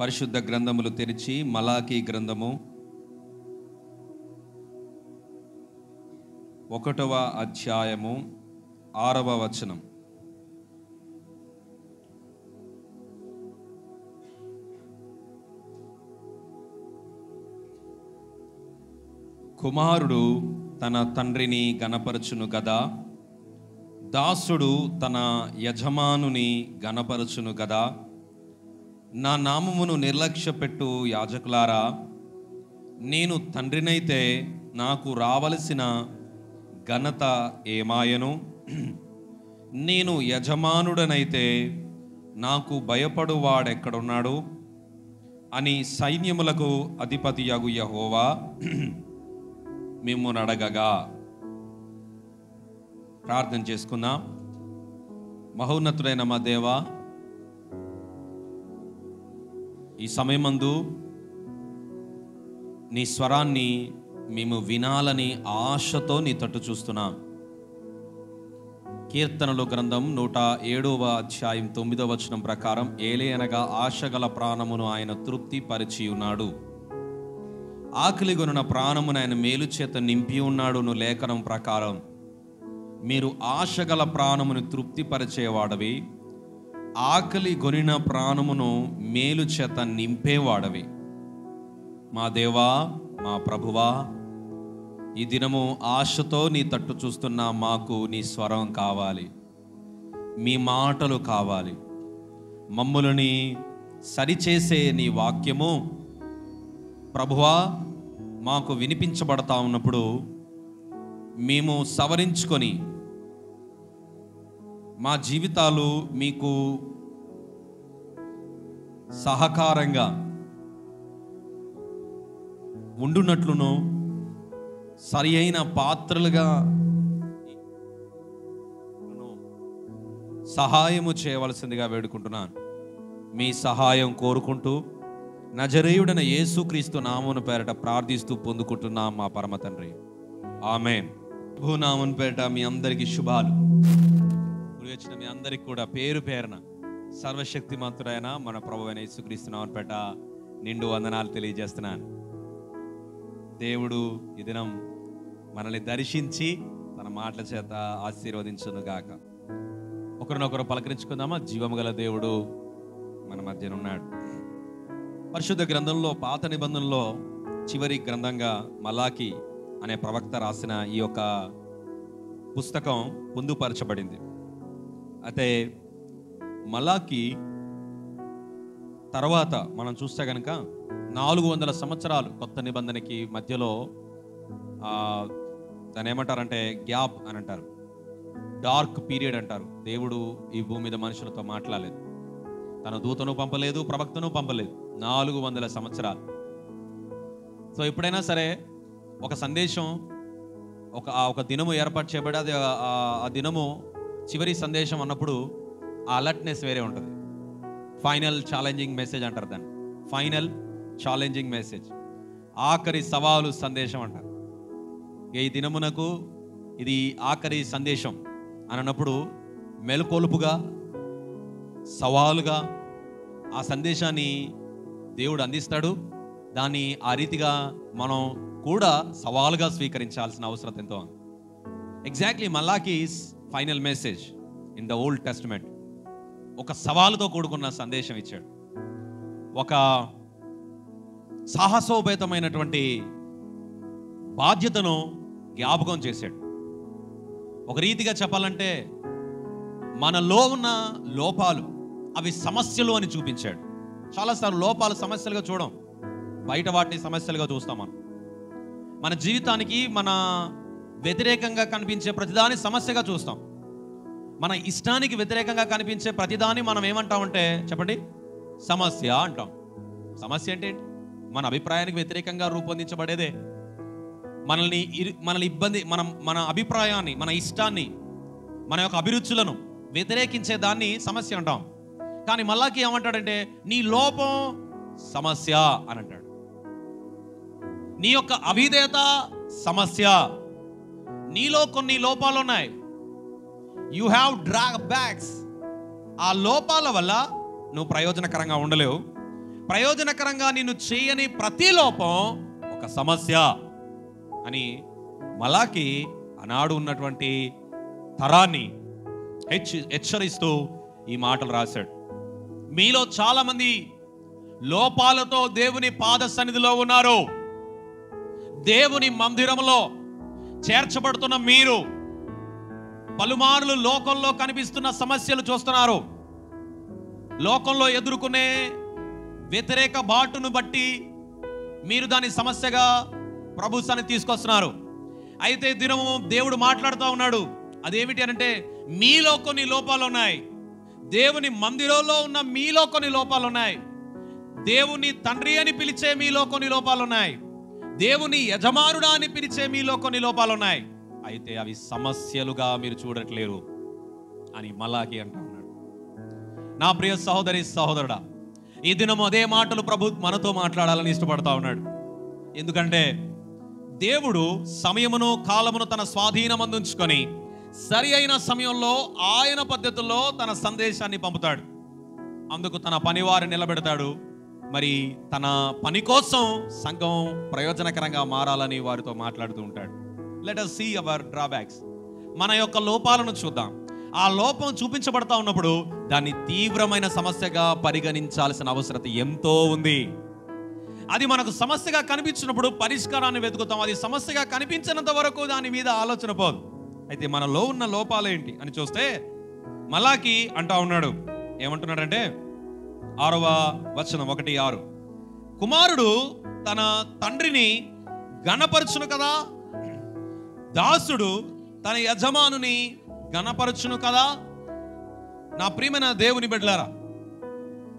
పరిశుద్ధ గ్రంథములు తెరిచి మలాకీ గ్రంథము ఒకటవ అధ్యాయము ఆరవ వచనం. కుమారుడు తన తండ్రిని గనపరచును గదా దాసుడు తన యజమానుని గనపరచును గదా నా నామమును నిర్లక్ష్యపెట్టు యాజకులారా. నేను తండ్రినైతే నాకు రావలసిన ఘనత ఏమాయను? నేను యజమానుడనైతే నాకు భయపడువాడెక్కడున్నాడు? అని సైన్యములకు అధిపతి అధిపతియగు యహోవా మిమ్మును అడగగా. ప్రార్థన చేసుకుందాం. మహోన్నతుడైన మా దేవా ఈ సమయమందు నీ స్వరాన్ని మేము వినాలని ఆశతో నీ తట్టు చూస్తున్నాం. కీర్తనలు గ్రంథం నూట ఏడవ అధ్యాయం తొమ్మిదవ వచనం ప్రకారం ఏలే అనగా ఆశగల ప్రాణమును ఆయన తృప్తి పరిచి ఉన్నాడు ఆకలిగొనున్న ప్రాణమును ఆయన మేలు చేత నింపి ఉన్నాడు నువ్వు లేఖనం ప్రకారం మీరు ఆశగల ప్రాణమును తృప్తిపరిచేవాడవి. ఆకలి కొనిన ప్రాణమును మేలు చేత నింపేవాడవి. మా దేవా మా ప్రభువా ఈ దినము ఆశతో నీ తట్టు చూస్తున్న మాకు నీ స్వరం కావాలి. మీ మాటలు కావాలి. మమ్ములని సరిచేసే నీ వాక్యము ప్రభువా మాకు వినిపించబడతా ఉన్నప్పుడు మేము సవరించుకొని మా జీవితాలు మీకు సహకారంగా ఉండునట్లును సరి అయిన పాత్రలుగా సహాయము చేయవలసిందిగా వేడుకుంటున్నాను. మీ సహాయం కోరుకుంటూ నజరేయుడైన యేసుక్రీస్తు నామను పేరట ప్రార్థిస్తూ పొందుకుంటున్నాం మా పరమ తండ్రి. ఆమెన్. భూనామన్ పేరట మీ అందరికీ శుభాలు. గురి వచ్చిన మీ అందరికి కూడా పేరు పేరున సర్వశక్తి మంతుడైన మన ప్రభు అయిన యేసుక్రీస్తు పెట్ట నిండు వందనాలు తెలియజేస్తున్నాను. దేవుడు ఈ దినం మనల్ని దర్శించి తన మాటల చేత ఆశీర్వదించును గాక ఒకరినొకరు పలకరించుకుందామా? జీవము గల దేవుడు మన మధ్యన ఉన్నాడు. పరిశుద్ధ గ్రంథంలో పాత నిబంధనలో చివరి గ్రంథంగా మలాకి అనే ప్రవక్త రాసిన ఈ యొక్క పుస్తకం పొందుపరచబడింది. అయితే మలాకి తర్వాత మనం చూస్తే కనుక నాలుగు వందల సంవత్సరాలు కొత్త నిబంధనకి మధ్యలో దాని ఏమంటారంటే గ్యాప్ అని అంటారు. డార్క్ పీరియడ్ అంటారు. దేవుడు ఈ భూమి మీద మనుషులతో మాట్లాడలేదు. తన దూతను పంపలేదు ప్రవక్తను పంపలేదు. నాలుగు వందల సంవత్సరాలు. సో ఎప్పుడైనా సరే ఒక సందేశం ఒక ఆ ఒక దినము ఏర్పాటు చేయబడి అది ఆ దినము చివరి సందేశం అన్నప్పుడు ఆ అలర్ట్నెస్ వేరే ఉంటుంది. ఫైనల్ ఛాలెంజింగ్ మెసేజ్ అంటారు దాన్ని. ఫైనల్ ఛాలెంజింగ్ మెసేజ్ ఆఖరి సవాలు సందేశం అంటారు. ఈ దినమునకు ఇది ఆఖరి సందేశం అని అన్నప్పుడు మెలకొలుపుగా సవాలుగా ఆ సందేశాన్ని దేవుడు అందిస్తాడు. దాన్ని ఆ రీతిగా మనం కూడా సవాలుగా స్వీకరించాల్సిన అవసరం ఎంతో exactly Malachi final message in the old testament. ఒక సవాలుతో కూడుకున్న సందేశం ఇచ్చాడు. ఒక సాహసోపేతమైనటువంటి బాధ్యతను జ్ఞాపకం చేశాడు. ఒక రీతిగా చెప్పాలంటే మనలో ఉన్న లోపాలు అవి సమస్యలు అని చూపించాడు. చాలాసార్లు లోపాలు సమస్యలుగా చూడం. బయట వాటిని సమస్యలుగా చూస్తాం మనం. మన జీవితానికి మన వ్యతిరేకంగా కనిపించే ప్రతిదాని సమస్యగా చూస్తాం. మన ఇష్టానికి వ్యతిరేకంగా కనిపించే ప్రతిదాని మనం ఏమంటామంటే చెప్పండి? సమస్య అంటాం. సమస్య అంటే ఏంటి? మన అభిప్రాయానికి వ్యతిరేకంగా రూపొందించబడేదే. మనల్ని మనల్ని ఇబ్బంది మనం మన అభిప్రాయాన్ని మన ఇష్టాన్ని మన యొక్క అభిరుచులను వ్యతిరేకించే దాన్ని సమస్య అంటాం. కానీ మళ్ళాకి ఏమంటాడంటే నీ లోపం సమస్య అని అంటాడు. నీ యొక్క అవిధేయత సమస్య. నీలో కొన్ని లోపాలు ఉన్నాయి. యు హ్యావ్ డ్రా బ్యాగ్స్ ఆ లోపాల వల్ల నువ్వు ప్రయోజనకరంగా ఉండలేవు. ప్రయోజనకరంగా నిన్ను చేయని ప్రతి లోపం ఒక సమస్య అని మలాకి ఆనాడు ఉన్నటువంటి తరాన్ని హెచ్ హెచ్చరిస్తూ ఈ మాటలు రాశాడు. మీలో చాలామంది లోపాలతో దేవుని పాద సన్నిధిలో ఉన్నారు. దేవుని మందిరంలో చేర్చబడుతున్న మీరు పలుమార్లు లోకంలో కనిపిస్తున్న సమస్యలు చూస్తున్నారు. లోకంలో ఎదుర్కొనే వ్యతిరేక బాటును బట్టి మీరు దాని సమస్యగా ప్రభు సన్ని తీసుకొస్తున్నారు. అయితే దినము దేవుడు మాట్లాడుతూ ఉన్నాడు. అదేమిటి అంటే మీలో కొన్ని లోపాలు ఉన్నాయి. దేవుని మందిరంలో ఉన్న మీలో కొన్ని లోపాలు ఉన్నాయి. దేవుని తండ్రి అని పిలిచే మీలో కొన్ని లోపాలు ఉన్నాయి. దేవుని యజమానుడా అని పిలిచే మీలో కొన్ని లోపాలు ఉన్నాయి అయితే అవి సమస్యలుగా మీరు చూడట్లేరు అని మలాకి అంటున్నాడు నా ప్రియ సహోదరి సహోదరుడా ఈ దినం అదే మాటలు ప్రభు మనతో మాట్లాడాలని ఇష్టపడతా ఉన్నాడు. ఎందుకంటే దేవుడు సమయమును కాలమును తన స్వాధీనమందుంచుకొని సరి అయిన సమయంలో ఆయన పద్ధతుల్లో తన సందేశాన్ని పంపుతాడు. అందుకు తన పనివారిని నిలబెడతాడు. మరి తన పని కోసం సంఘం ప్రయోజనకరంగా మారాలని వారితో మాట్లాడుతూ ఉంటాడు. Let us see our drawbacks మన యొక్క లోపాలను చూద్దాం. ఆ లోపం చూపించబడతా ఉన్నప్పుడు దాన్ని తీవ్రమైన సమస్యగా పరిగణించాల్సిన అవసరత ఎంతో ఉంది. అది మనకు సమస్యగా కనిపించినప్పుడు పరిష్కారాన్ని వెతుకుతాం. అది సమస్యగా కనిపించినంత వరకు దాని మీద ఆలోచన పోదు. అయితే మనలో ఉన్న లోపాలు ఏంటి అని చూస్తే మలాకి అంటా ఉన్నాడు. ఏమంటున్నాడంటే ఆరవ వచనం ఒకటి ఆరు. కుమారుడు తన తండ్రిని గణపరచును కదా? దాసుడు తన యజమానుని గణపరచును కదా? నా ప్రియమైన దేవుని బిడ్డలారా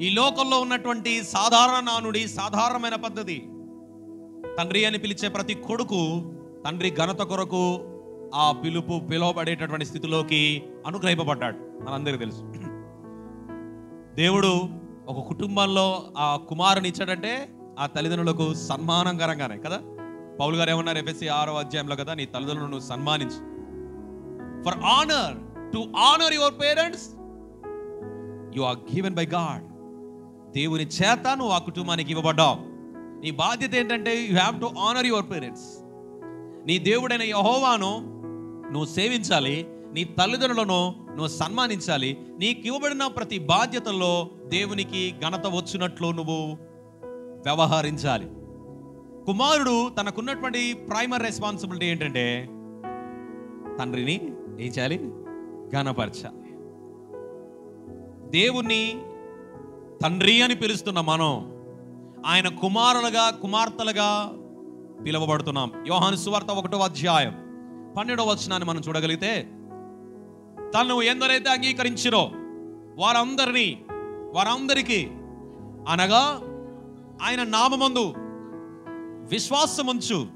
ఈ లోకంలో ఉన్నటువంటి సాధారణ నానుడి సాధారణమైన పద్ధతి తండ్రి అని పిలిచే ప్రతి కొడుకు తండ్రి ఘనత కొరకు ఆ పిలుపు పిలువబడేటటువంటి స్థితిలోకి అనుగ్రహింపబడ్డాడు. మనందరికీ తెలుసు. దేవుడు ఒక కుటుంబంలో ఆ కుమారుని ఇచ్చాడంటే ఆ తల్లిదండ్రులకు సన్మానంకరంగానే కదా? పౌలు గారు ఏమన్నారు? ఎఫ్ఎస్సి ఆరో అధ్యాయంలో కదా నీ తల్లిదండ్రులను నువ్వు సన్మానించు. For honour to honour your parents you are given by God దేవుని చేత నువ్వు ఆ కుటుంబానికి ఇవ్వబడ్డావు. నీ బాధ్యత ఏంటంటే you have to honour your parents నీ దేవుడైన యహోవాను నువ్వు సేవించాలి నీ తల్లిదండ్రులను నువ్వు సన్మానించాలి. నీకు ఇవ్వబడిన ప్రతి బాధ్యతల్లో దేవునికి ఘనత వచ్చినట్లు నువ్వు వ్యవహరించాలి. కుమారుడు తనకున్నటువంటి ప్రైమర్ రెస్పాన్సిబిలిటీ ఏంటంటే తండ్రిని ఏం చేయాలి? ఘనపరచాలి. దేవుణ్ణి తండ్రి అని పిలుస్తున్న మనం ఆయన కుమారులుగా కుమార్తెలుగా పిలువబడుతున్నాం. యోహాను సువార్త ఒకటో అధ్యాయం పన్నెండవ వచనాన్ని మనం చూడగలిగితే తను ఎందరైతే అంగీకరించిరో వారందరినీ వారందరికీ అనగా ఆయన నామందు విశ్వాసముంచు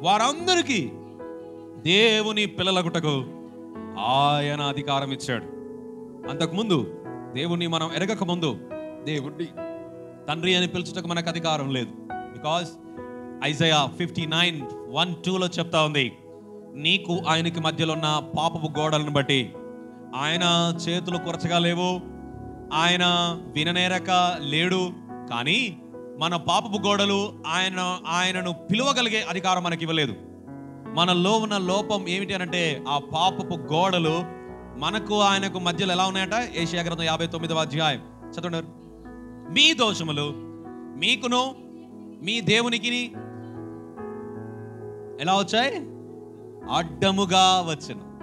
వారందరికీ దేవుని పిల్లలగుటకు ఆయన అధికారం ఇచ్చాడు అంతకుముందు దేవుణ్ణి మనం ఎరగక ముందు దేవుణ్ణి తండ్రి అని పిలుచుటకు మనకు అధికారం లేదు. Because Isaiah fifty nine one టూలో చెప్తా ఉంది నీకు ఆయనకి మధ్యలో ఉన్న పాపపు గోడలను బట్టి ఆయన చేతులు కురచగా లేవు. ఆయన విననేరక లేడు. కానీ మన పాపపు గోడలు ఆయన ఆయనను పిలువగలిగే అధికారం మనకి ఇవ్వలేదు మనలో ఉన్న లోపం ఏమిటి అంటే ఆ పాపపు గోడలు మనకు ఆయనకు మధ్యలో ఎలా ఉన్నాయట? ఏషియా గ్రంథం యాభై తొమ్మిదవ అధ్యాయం. చదవండి మీ దోషములు మీకును మీ దేవునికి ఎలా వచ్చాయి? అడ్డముగా వచ్చును.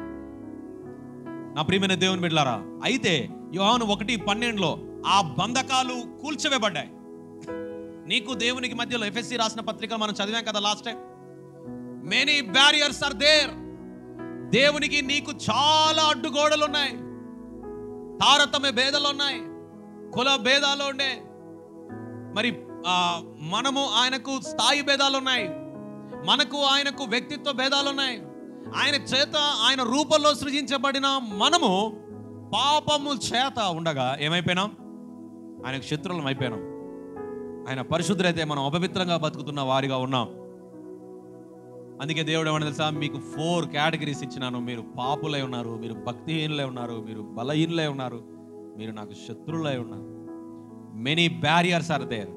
నా ప్రియమైన దేవుని బిడ్డలారా అయితే యోహాను ఒకటి పన్నెండులో ఆ బంధకాలు కూల్చవేయబడ్డాయి. నీకు దేవునికి మధ్యలో ఎఫ్ఎస్సి రాసిన పత్రిక మనం చదివాం కదా last time many barriers are there దేవునికి నీకు చాలా అడ్డుగోడలు ఉన్నాయి. తారతమ్య భేదాలు ఉన్నాయి. కుల భేదాలు ఉండే మరి మనము ఆయనకు స్థాయి భేదాలు ఉన్నాయి. మనకు ఆయనకు వ్యక్తిత్వ భేదాలు ఉన్నాయి. ఆయన చేత ఆయన రూపంలో సృజించబడిన మనము పాపము చేత ఉండగా ఏమైపోయినాం? ఆయనకు శత్రువులం అయిపోయినాం. ఆయన పరిశుద్ధులైతే మనం అపవిత్రంగా బతుకుతున్న వారిగా ఉన్నాం. అందుకే దేవుడు ఏమన్నా తెలుసా? మీకు ఫోర్ కేటగిరీస్ ఇచ్చినాను. మీరు పాపులై ఉన్నారు మీరు భక్తిహీనులై ఉన్నారు మీరు బలహీనులై ఉన్నారు మీరు నాకు శత్రువులై ఉన్నారు. మెనీ బ్యారియర్స్ ఆర్ దేర్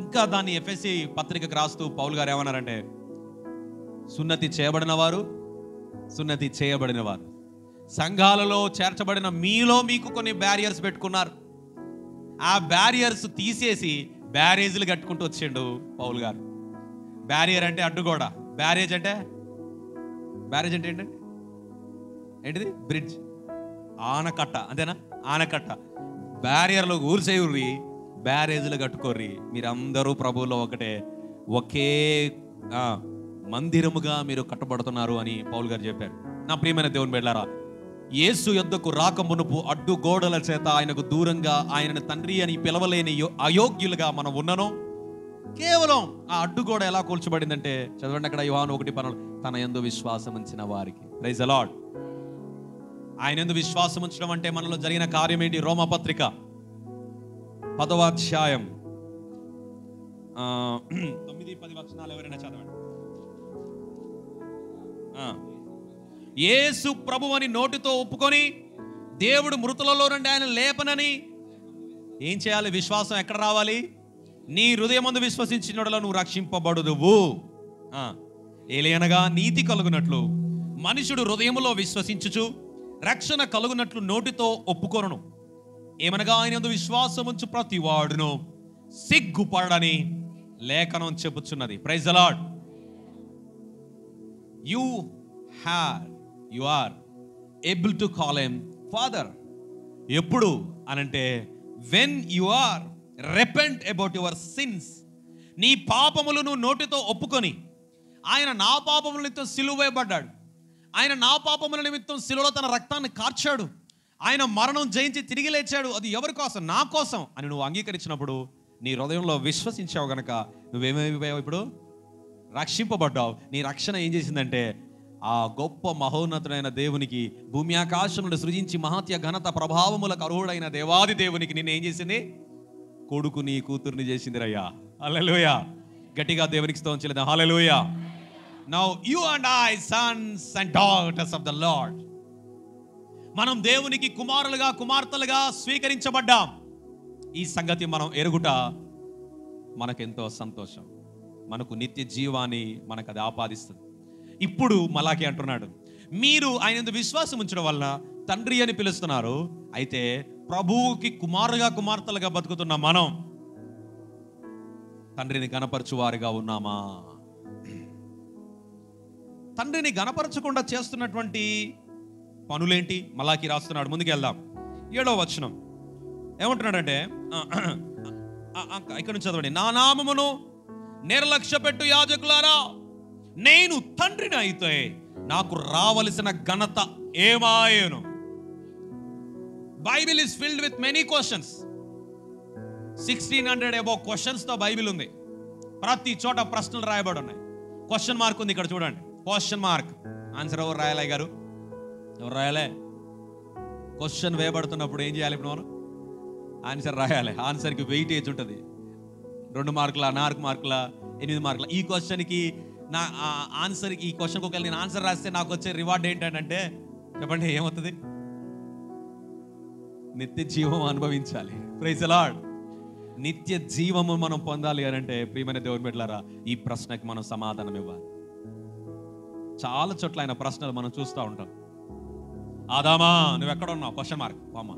ఇంకా దాన్ని ఎఫ్ఎస్సి పత్రికకు రాస్తూ పౌల్ గారు ఏమన్నారంటే సున్నతి చేయబడిన వారు సున్నతి చేయబడిన వారు. సంఘాలలో చేర్చబడిన మీలో మీకు కొన్ని బ్యారియర్స్ పెట్టుకున్నారు. ఆ బ్యారియర్స్ తీసేసి బ్యారేజ్లు కట్టుకుంటూ వచ్చిండు పౌల్ గారు. బ్యారియర్ అంటే అడ్డుగోడ. బ్యారేజ్ అంటే? బ్యారేజ్ అంటే ఏంటండి? ఏంటిది? బ్రిడ్జ్ ఆనకట్ట. అంతేనా? ఆనకట్ట. బ్యారియర్లు ఊరిసేయుర్రి బ్యారేజ్లు కట్టుకోర్రి. మీరందరూ ప్రభువులో ఒకటే. ఒకే మందిరముగా మీరు కట్టబడుతున్నారు అని పౌల్ గారు చెప్పారు. నా ప్రియమైన దేవుని బిడ్డారా యేసు యొద్దకు రాక మునుపు అడ్డు గోడల చేత ఆయనకు దూరంగా ఆయనను తండ్రి అని పిలవలేని అయోగ్యులుగా మనం ఉన్నను. కేవలం ఆ అడ్డుగోడ ఎలా కూల్చబడిందంటే చదవండి అక్కడ యువాను ఒకటి పనులు తన ఎందు విశ్వాసం ఉంచిన వారికి. ప్రైజ్ అలాడ్ ఆయన ఎందు విశ్వాసం ఉంచడం అంటే మనలో జరిగిన కార్యం ఏంటి? రోమపత్రిక పదవాధ్యాయం తొమ్మిది పది వచనాలు ఎవరైనా చదవండి. యేసు ప్రభు అని నోటితో ఒప్పుకొని దేవుడు మృతులలో నుండి ఆయన లేపనని ఏం చేయాలి? విశ్వాసం ఎక్కడ రావాలి? నీ హృదయమందు విశ్వసించినడలో నువ్వు రక్షింపబడుదువు ఆ, ఏలయనగా నీతి కలుగునట్లు మనుషుడు హృదయములో విశ్వసించుచు రక్షణ కలుగునట్లు నోటితో ఒప్పుకొనను. ఏమనగా ఆయన యందు విశ్వాసం ఉంచు ప్రతి వాడును సిగ్గుపడని లేఖనం చెబుతున్నది praise the Lord you have you are able to call him father ఎప్పుడు అనంటే when you are repent about your sins నీ పాపములు నువ్వు నోటితో ఒప్పుకొని ఆయన నా పాపముల నిమిత్తం సిలువేయబడ్డాడు ఆయన నా పాపముల నిమిత్తం సిలువలో తన రక్తాన్ని కార్చాడు. ఆయన మరణం జయించి తిరిగి లేచాడు. అది ఎవరి కోసం? నా కోసం. అని నువ్వు అంగీకరించినప్పుడు నీ హృదయంలో విశ్వసించావు గనక నువ్వేమైపోయావు ఇప్పుడు? రక్షింపబడ్డావు. నీ రక్షణ ఏం చేసిందంటే ఆ గొప్ప మహోన్నతుడైన దేవునికి భూమి ఆకాశములు సృజించి మహత్య ఘనత ప్రభావములకు అర్హుడైన దేవాది దేవునికి నిన్ను ఏం చేసింది? కొడుకుని కూతుర్ని చేసింది రయ్యా హల్లెలూయ. గట్టిగా దేవునికి స్తోత్రం చెల్లిద్దాం. Now you and I sons and daughters of the Lord మనం దేవునికి కుమారులుగా కుమార్తెలుగా స్వీకరించబడ్డాం. ఈ సంగతి మనం ఎరుగుట మనకెంతో సంతోషం. మనకు నిత్య జీవాన్ని మనకు అది ఆపాదిస్తుంది. ఇప్పుడు మలాకి అంటున్నాడు మీరు ఆయన విశ్వాసం ఉంచడం వలన తండ్రి అని పిలుస్తున్నారు అయితే ప్రభువుకి కుమారుగా కుమార్తెలుగా బతుకుతున్న మనం తండ్రిని గణపరచువారుగా ఉన్నామా? తండ్రిని గణపరచకుండా చేస్తున్నటువంటి పనులేంటి? మలాకి రాస్తున్నాడు ముందుకెళ్దాం ఏడో వచనం. ఏమంటున్నాడంటే ఇక్కడ నుంచి చదవండి. నా నామమును నిర్లక్ష్య పెట్టు యాజకులారా. నేను తండ్రిని అయితే నాకు రావలసిన ఘనత ఏమాయను. Bible is filled with many questions sixteen hundred above క్వశ్చన్స్తో Bible ఉంది. ప్రతి చోట ప్రశ్నలు రాయబడి ఉన్నాయి క్వశ్చన్ మార్క్ ఉంది ఇక్కడ చూడండి. క్వశ్చన్ మార్క్ ఆన్సర్ ఎవరు రాయలే గారు? ఎవరు రాయలే? క్వశ్చన్ వేయబడుతున్నప్పుడు ఏం చేయాలి ఇప్పుడు మనం? ఆన్సర్ రాయాలి. ఆన్సర్కి వెయిటేజ్ ఉంటుంది. రెండు మార్కుల నాలుగు మార్కుల ఎనిమిది మార్కుల. ఈ క్వశ్చన్కి నా ఆన్సర్కి ఈ క్వశ్చన్కి ఒకవేళ నేను ఆన్సర్ రాస్తే నాకు వచ్చే రివార్డ్ ఏంటంటే చెప్పండి ఏమవుతుంది? నిత్య జీవం అనుభవించాలి. ప్రైజ్ లాడ్ నిత్య జీవము మనం పొందాలి అని అంటే ప్రియమైన దేవుని బిడ్డలారా ఈ ప్రశ్నకి మనం సమాధానం ఇవ్వాలి. చాలా చోట్ల ఆయన ప్రశ్నలు మనం చూస్తూ ఉంటాం. ఆదామా నువ్వు ఎక్కడ ఉన్నావు? క్వశ్చన్ మార్క్ అమ్మ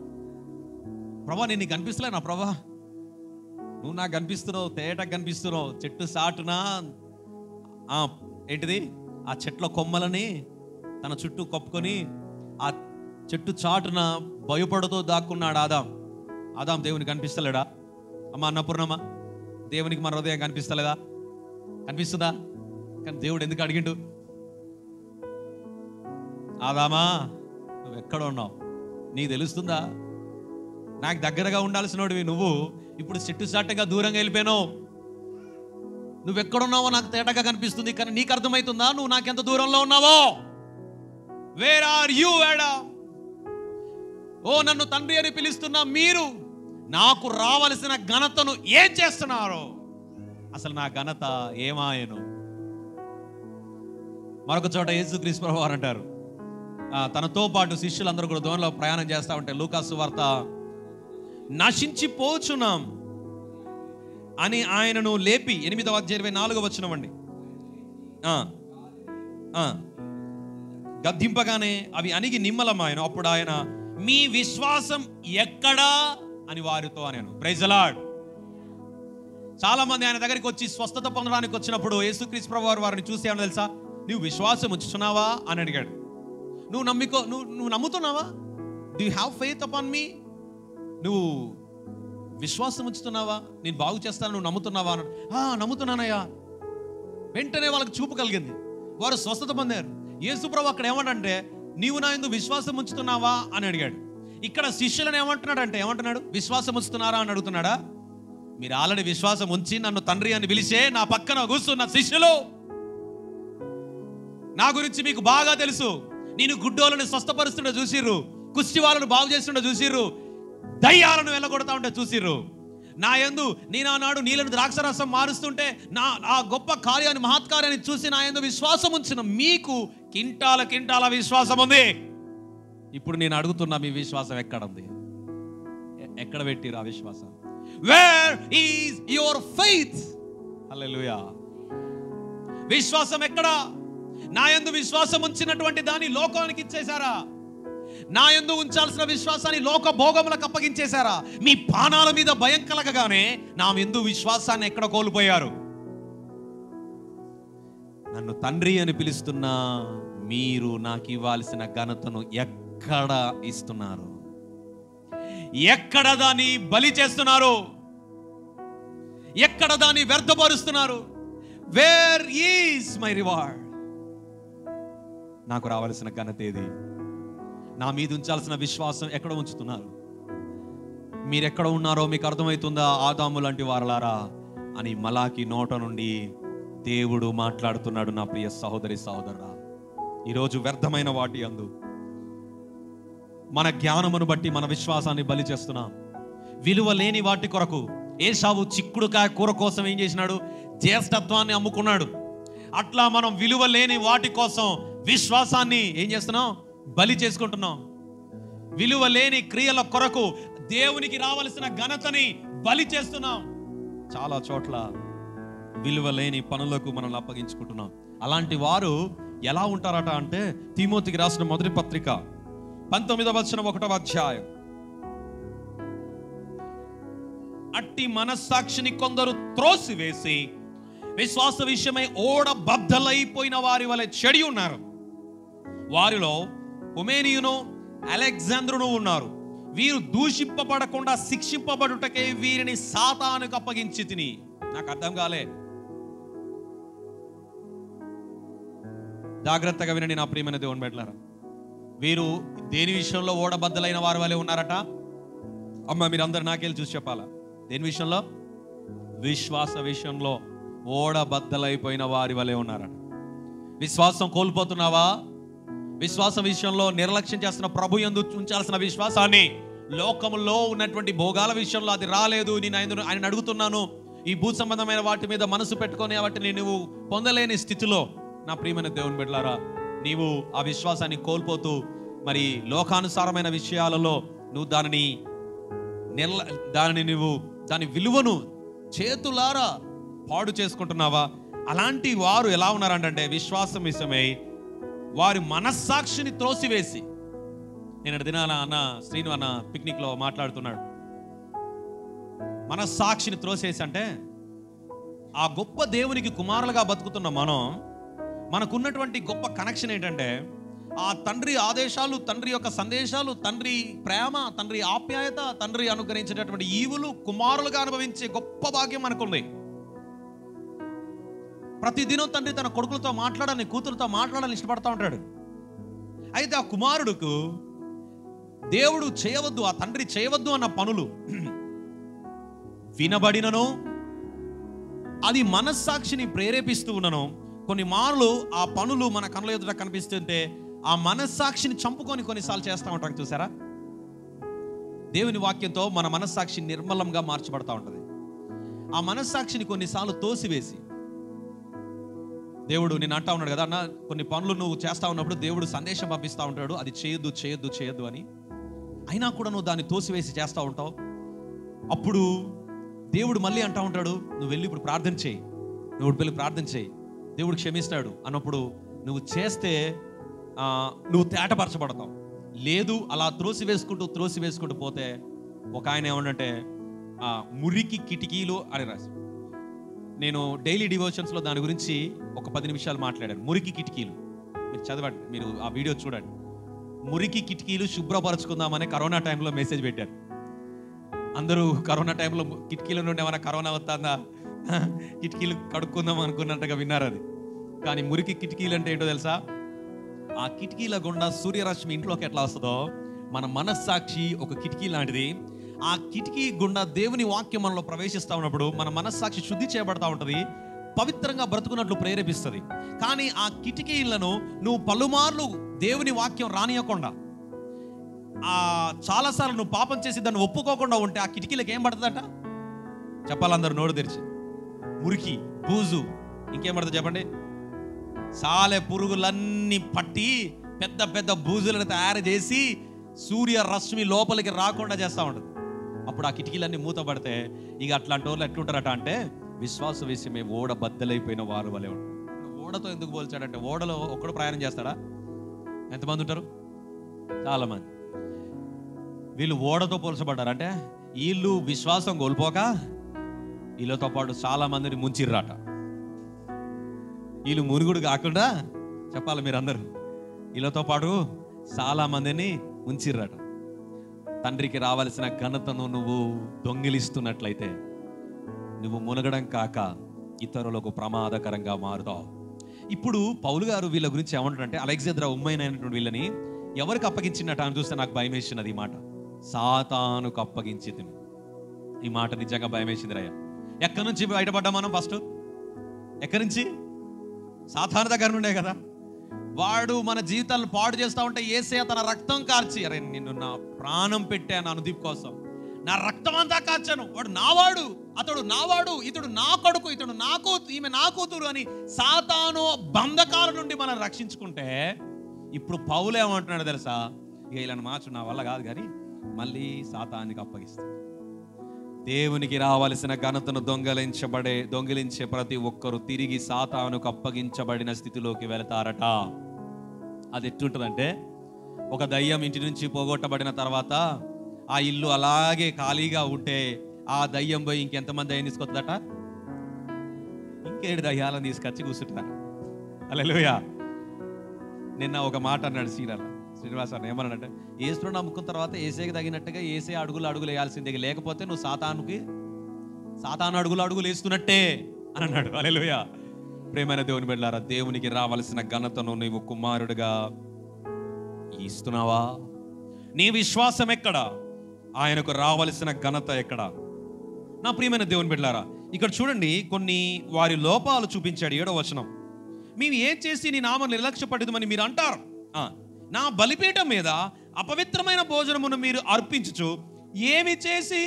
ప్రభా నేను నీకు అనిపిస్తలే నా ప్రభా? నువ్వు నాకు కనిపిస్తున్నావు తేటకు కనిపిస్తున్నావు చెట్టు సాటున? ఏంటిది? ఆ చెట్ల కొమ్మలని తన చుట్టూ కప్పుకొని ఆ చెట్టు చాటున భయపడుతూ దాక్కున్నాడు ఆదాం. ఆదాం దేవునికి కనిపిస్తలేడా? అమ్మ అన్నపూర్ణమ్మ దేవునికి మన హృదయం కనిపిస్తలేదా? కనిపిస్తుందా? కానీ దేవుడు ఎందుకు అడిగిండు? ఆదామా నువ్వు ఎక్కడ ఉన్నావు? నీకు తెలుస్తుందా? నాకు దగ్గరగా ఉండాల్సినోడివి నువ్వు. ఇప్పుడు చెట్టు చాటగా దూరంగా వెళ్ళిపోయావు నువ్వు ఎక్కడున్నావో నాకు తేటగా కనిపిస్తుంది కానీ నీకు అర్థమవుతుందా నువ్వు నాకెంత దూరంలో ఉన్నావో? వేర్ ఆర్ యూ ఏడా ఓ నన్ను తండ్రి అని పిలుస్తున్న మీరు నాకు రావలసిన ఘనతను ఏం చేస్తున్నారు? అసలు నా ఘనత ఏమాయను మరొక చోట యేసుక్రీస్తు ప్రభు అంటారు. తనతో పాటు శిష్యులందరూ కూడా దోణలో ప్రయాణం చేస్తూ ఉంటే లూకాసు వార్త నశించిపోచున్నాం అని ఆయనను లేపి ఎనిమిదవ ఇరవై నాలుగో వచ్చినవండి గద్దింపగానే అవి అణిగి నిమ్మలమాయన. అప్పుడు ఆయన మీ విశ్వాసం ఎక్కడా? అని వారితో అనేను. ప్రైజలాడ్ చాలా మంది ఆయన దగ్గరికి వచ్చి స్వస్థత పొందడానికి వచ్చినప్పుడు యేసుక్రీస్ ప్రభు వారు వారిని చూసి ఏమన్నా తెలుసా? నువ్వు విశ్వాసం ఉంచుతున్నావా అని అడిగాడు. నువ్వు నమ్మికో నువ్వు నువ్వు నమ్ముతున్నావా? Do have faith upon me నువ్వు విశ్వాసం ఉంచుతున్నావా? నేను బాగు చేస్తాను నువ్వు నమ్ముతున్నావా? అని "ఆ, నమ్ముతున్నానయ్యా. వెంటనే వాళ్ళకి చూపు కలిగింది. వారు స్వస్థత పొందారు. యేసుప్రభు అక్కడ ఏమంటే నీవు నా ఎందు విశ్వాసం ఉంచుతున్నావా? అని అడిగాడు. ఇక్కడ శిష్యులను ఏమంటున్నాడు అంటే ఏమంటున్నాడు? విశ్వాసం ఉంచుతున్నారా? అని అడుగుతున్నాడా? మీరు ఆల్రెడీ విశ్వాసం ఉంచి నన్ను తండ్రి అని పిలిచే నా పక్కన కూర్చున్న శిష్యులు. నా గురించి మీకు బాగా తెలుసు. నేను గుడ్డోళ్ళని స్వస్థపరుస్తుండే చూసిర్రు. కుష్టి వాళ్ళను బాగు చేస్తుండే చూసిర్రు. దయ్యాలను వెళ్ళగొడతా ఉంటే చూసిర్రు. నా ఎందు నేను నీళ్ళను ద్రాక్షరసం మారుస్తుంటే నా ఆ గొప్ప కార్యాన్ని మహత్కార్యాన్ని చూసి నా యందు విశ్వాసం ఉంచిన మీకు కింటాల కింటాల విశ్వాసం ఉంది. ఇప్పుడు నేను అడుగుతున్నా మీ విశ్వాసం ఎక్కడ ఉంది? ఎక్కడ పెట్టిరు ఆ విశ్వాసం? Where is your faith hallelujah విశ్వాసం ఎక్కడ? నా ఎందు విశ్వాసం ఉంచినటువంటి దాన్ని లోకానికి ఇచ్చేశారా? నా ఎందు ఉంచాల్సిన విశ్వాసాన్ని లోక భోగములకు అప్పగించేశారా? మీ బాణాల మీద భయం కలగగానే నా ఎందు విశ్వాసాన్ని ఎక్కడ కోల్పోయారు? నన్ను తండ్రి అని పిలుస్తున్నా మీరు నాకు ఇవ్వాల్సిన ఘనతను ఎక్కడ ఇస్తున్నారు? ఎక్కడ దాన్ని బలి చేస్తున్నారు? ఎక్కడ దాన్ని వ్యర్థపరుస్తున్నారు? వేర్ ఈజ్ మై రివార్డ్ నాకు రావాల్సిన ఘనత ఏది? నా మీద ఉంచాల్సిన విశ్వాసం ఎక్కడ ఉంచుతున్నారు? మీరెక్కడ ఉన్నారో మీకు అర్థమవుతుందా ఆదాము లాంటి వారలారా? అని మలాకి నోట నుండి దేవుడు మాట్లాడుతున్నాడు నా ప్రియ సహోదరి సహోదరా ఈరోజు వ్యర్థమైన వాటి అందు మన జ్ఞానమును బట్టి మన విశ్వాసాన్ని బలి చేస్తున్నాం. విలువ లేని వాటి కొరకు ఏషావు చిక్కుడుకాయ కూర కోసం ఏం చేసినాడు? జ్యేష్ఠత్వాన్ని అమ్ముకున్నాడు. అట్లా మనం విలువ లేని వాటి కోసం విశ్వాసాన్ని ఏం చేస్తున్నాం? బలి చేసుకుంటున్నాం. విలువ లేని క్రియల కొరకు దేవునికి రావలసిన ఘనతని బలి చేస్తున్నాం. చాలా చోట్ల విలువ లేని పనులకు మనల్ని అప్పగించుకుంటున్నాం. అలాంటి వారు ఎలా ఉంటారట అంటే తిమోతికి రాసిన మొదటి పత్రిక పంతొమ్మిదవ వచ్చిన ఒకటవ అధ్యాయం. అట్టి మనస్సాక్షిని కొందరు త్రోసివేసి విశ్వాస విషయమై ఓడ బద్దలైపోయిన వారి వలె చెడి ఉన్నారు. వారిలో ఉమేనియును అలెగ్జాంద్రును ఉన్నారు. వీరు దూషింపబడకుండా శిక్షింపబడుటకే వీరిని సాతానుకు అప్పగించి తిని. నాకు అర్థం కాలే. జాగ్రత్తగా వినండి నా ప్రియమైన దేవుని బిడ్డలారా. వీరు దేని విషయంలో ఓడబద్దలైన వారి వలె ఉన్నారట? అమ్మ మీరందరూ నాకెళ్ళి చూసి చెప్పాలా? దేని విషయంలో? విశ్వాస విషయంలో ఓడబద్దలైపోయిన వారి వలె ఉన్నారట. విశ్వాసం కోల్పోతున్నావా? విశ్వాస విషయంలో నిర్లక్ష్యం చేస్తున్న ప్రభు ఎందు ఉంచాల్సిన విశ్వాసాన్ని లోకంలో ఉన్నటువంటి భోగాల విషయంలో అది రాలేదు. నేను ఆయన ఆయన అడుగుతున్నాను. ఈ భూ సంబంధమైన వాటి మీద మనసు పెట్టుకొని వాటిని నువ్వు పొందలేని స్థితిలో నా ప్రియమైన దేవుని బిడ్డలారా నీవు ఆ విశ్వాసాన్ని కోల్పోతూ మరి లోకానుసారమైన విషయాలలో నువ్వు దానిని నిర్ల దానిని నువ్వు దాని విలువను చేతులారా పాడు చేసుకుంటున్నావా? అలాంటి వారు ఎలా ఉన్నారంటే విశ్వాసం విషయమై వారి మనస్సాక్షిని త్రోసివేసి. నేను దినాన అన్న శ్రీను అన్న పిక్నిక్లో మాట్లాడుతున్నాడు. మనస్సాక్షిని త్రోసేసి అంటే ఆ గొప్ప దేవునికి కుమారులుగా బతుకుతున్న మనం మనకున్నటువంటి గొప్ప కనెక్షన్ ఏంటంటే ఆ తండ్రి ఆదేశాలు తండ్రి యొక్క సందేశాలు తండ్రి ప్రేమ తండ్రి ఆప్యాయత తండ్రి అనుగ్రహించినటువంటి ఈవులు కుమారులుగా అనుభవించే గొప్ప భాగ్యం మనకుంది. ప్రతిదినం తండ్రి తన కొడుకులతో మాట్లాడాలని కూతురుతో మాట్లాడాలని ఇష్టపడతా ఉంటాడు. అయితే ఆ కుమారుడుకు దేవుడు చేయవద్దు ఆ తండ్రి చేయవద్దు అన్న పనులు వినబడినను అది మనస్సాక్షిని ప్రేరేపిస్తూ ఉన్నను. కొన్ని మార్లు ఆ పనులు మన కనుల ఎదుట కనిపిస్తుంటే ఆ మనస్సాక్షిని చంపుకొని కొన్నిసార్లు చేస్తూ ఉంటాం చూసారా? దేవుని వాక్యంతో మన మనస్సాక్షి నిర్మలంగా మార్చబడతా ఉంటుంది. ఆ మనస్సాక్షిని కొన్నిసార్లు తోసివేసి దేవుడు నేను అంటా ఉన్నాడు కదా అన్న కొన్ని పనులు నువ్వు చేస్తా ఉన్నప్పుడు దేవుడు సందేశం పంపిస్తూ ఉంటాడు అది చేయొద్దు చేయొద్దు చేయొద్దు అని. అయినా కూడా నువ్వు దాన్ని తోసివేసి చేస్తూ ఉంటావు. అప్పుడు దేవుడు మళ్ళీ అంటా ఉంటాడు నువ్వు వెళ్ళి ఇప్పుడు ప్రార్థన చేయి. నువ్వు వెళ్ళి ప్రార్థన చేయి. దేవుడు క్షమిస్తాడు అన్నప్పుడు నువ్వు చేస్తే నువ్వు తేటపరచబడతావు. లేదు అలా త్రోసి వేసుకుంటూ త్రోసి వేసుకుంటూ పోతే ఒక ఆయన ఏమంటే మురికి కిటికీలు అని రాశాడు. నేను డైలీ డివోషన్స్లో దాని గురించి ఒక పది నిమిషాలు మాట్లాడాను. మురికి కిటికీలు. మీరు చదవండి మీరు ఆ వీడియో చూడండి. మురికి కిటికీలు శుభ్రపరచుకుందామని కరోనా టైంలో మెసేజ్ పెట్టారు. అందరూ కరోనా టైంలో కిటికీల నుండి ఏమైనా కరోనా వస్తుందా? కిటికీలు కడుక్కుందాం అనుకున్నట్టుగా విన్నారు అది. కానీ మురికి కిటికీలు అంటే ఏంటో తెలుసా? ఆ కిటికీల గుండా సూర్యరశ్మి ఇంట్లోకి ఎట్లా వస్తుందో? మన మనస్సాక్షి ఒక కిటికీ లాంటిది. ఆ కిటికీ గుండా దేవుని వాక్యం మనలో ప్రవేశిస్తూ ఉన్నప్పుడు మన మనస్సాక్షి శుద్ధి చేయబడతా ఉంటుంది పవిత్రంగా బ్రతుకున్నట్లు ప్రేరేపిస్తుంది. కానీ ఆ కిటికీలను నువ్వు పలుమార్లు దేవుని వాక్యం రానియకుండా ఆ చాలాసార్లు నువ్వు పాపం చేసి దాన్ని ఒప్పుకోకుండా ఉంటే ఆ కిటికీలకు ఏం పడుతుందట? చెప్పాలందరూ నోరు తెరిచి. మురికి బూజు ఇంకేం పడుతుంది చెప్పండి? సాలె పురుగులన్నీ పట్టి పెద్ద పెద్ద బూజులను తయారు చేసి సూర్య రశ్మి లోపలికి రాకుండా చేస్తూ ఉంటుంది. అప్పుడు ఆ కిటికీలన్నీ మూతపడితే ఇక అట్లాంటి వాళ్ళు ఎట్లుంటారట అంటే విశ్వాస విషయమే ఓడ బద్దలైపోయిన వారు వలె ఓడతో ఎందుకు పోల్చాడంటే ఓడలో ఒక్కడు ప్రయాణం చేస్తాడా? ఎంతమంది ఉంటారు? చాలామంది. వీళ్ళు ఓడతో పోల్చబడ్డారు అంటే వీళ్ళు విశ్వాసం కోల్పోక వీళ్ళతో పాటు చాలా మందిని ముంచిర్రాట. వీళ్ళు మునుగుడు కాకుండా చెప్పాలి మీరందరూ వీళ్ళతో పాటు చాలా మందిని ఉంచిర్రట తండ్రికి రావాల్సిన ఘనతను నువ్వు దొంగిలిస్తున్నట్లయితే నువ్వు మునగడం కాక ఇతరులకు ప్రమాదకరంగా మారుతావు. ఇప్పుడు పౌలు గారు వీళ్ళ గురించి ఏమంటారంటే అలెగ్జాంద్ర ఉమ్మైనటువంటి వీళ్ళని ఎవరికి అప్పగించినట్టు అని చూస్తే నాకు భయం వేసినది ఈ మాట. సాతానుకు అప్పగించింది. ఈ మాట నిజంగా భయం వేసింది రయ్య ఎక్కడి నుంచి బయటపడ్డా మనం ఫస్ట్? ఎక్కడి నుంచి? సాతాను దగ్గర నుండే కదా. వాడు మన జీవితాలను పాడు చేస్తా ఉంటే ఏసే తన రక్తం కార్చి అరే నిన్ను నా ప్రాణం పెట్టాను అనుదీప్ కోసం. నా రక్తం అంతా కార్చాను. వాడు నావాడు. అతడు నావాడు. ఇతడు నా కొడుకు. ఇతడు నా కూతురు ఈమె నా కూతురు అని సాతాను బంధకాల నుండి మనం రక్షించుకుంటే ఇప్పుడు పౌలు ఏమంటున్నాడు తెలుసా? ఇక ఇలా మార్చు నా వల్ల కాదు కానీ మళ్ళీ సాతానికి అప్పగిస్తాడు. దేవునికి రావలసిన ఘనతను దొంగలించబడే దొంగిలించే ప్రతి ఒక్కరు తిరిగి సాతానుకు అప్పగించబడిన స్థితిలోకి వెళతారట. అది ఎట్టుంటుందంటే ఒక దయ్యం ఇంటి నుంచి పోగొట్టబడిన తర్వాత ఆ ఇల్లు అలాగే ఖాళీగా ఉంటే ఆ దయ్యం పోయి ఇంకెంతమంది దయ్యం తీసుకొస్తుందట? ఇంకేడు దయ్యాలను తీసుకొచ్చి కూర్చుంటారు. అలెలుయా నిన్న ఒక మాట అన్నాడు సీరియల్ శ్రీనివాస్ అన్న ఏమన్నాడంటే ఏసును నమ్ముకున్న తర్వాత ఏసేకి తగినట్టుగా ఏసే అడుగులు అడుగులు వేయాల్సిందే లేకపోతే నువ్వు సాతానుకి సాతాను అడుగులు అడుగులు వేస్తున్నట్టే అని అన్నాడు. అలెలుయ ప్రేమైన దేవుని బిడ్డారా దేవునికి రావలసిన ఘనతను నీవు కుమారుడిగా ఇస్తున్నావా? నీ విశ్వాసం ఎక్కడ? ఆయనకు రావలసిన ఘనత ఎక్కడ? నా ప్రియమైన దేవుని బిడ్డారా ఇక్కడ చూడండి కొన్ని వారి లోపాలు చూపించాడు ఏడో వచనం. మేము ఏం చేసి నీ నామం నిర్లక్ష్యపడదమని మీరు అంటారు? నా బలిపీఠం మీద అపవిత్రమైన భోజనమును మీరు అర్పించుచు ఏమి చేసి?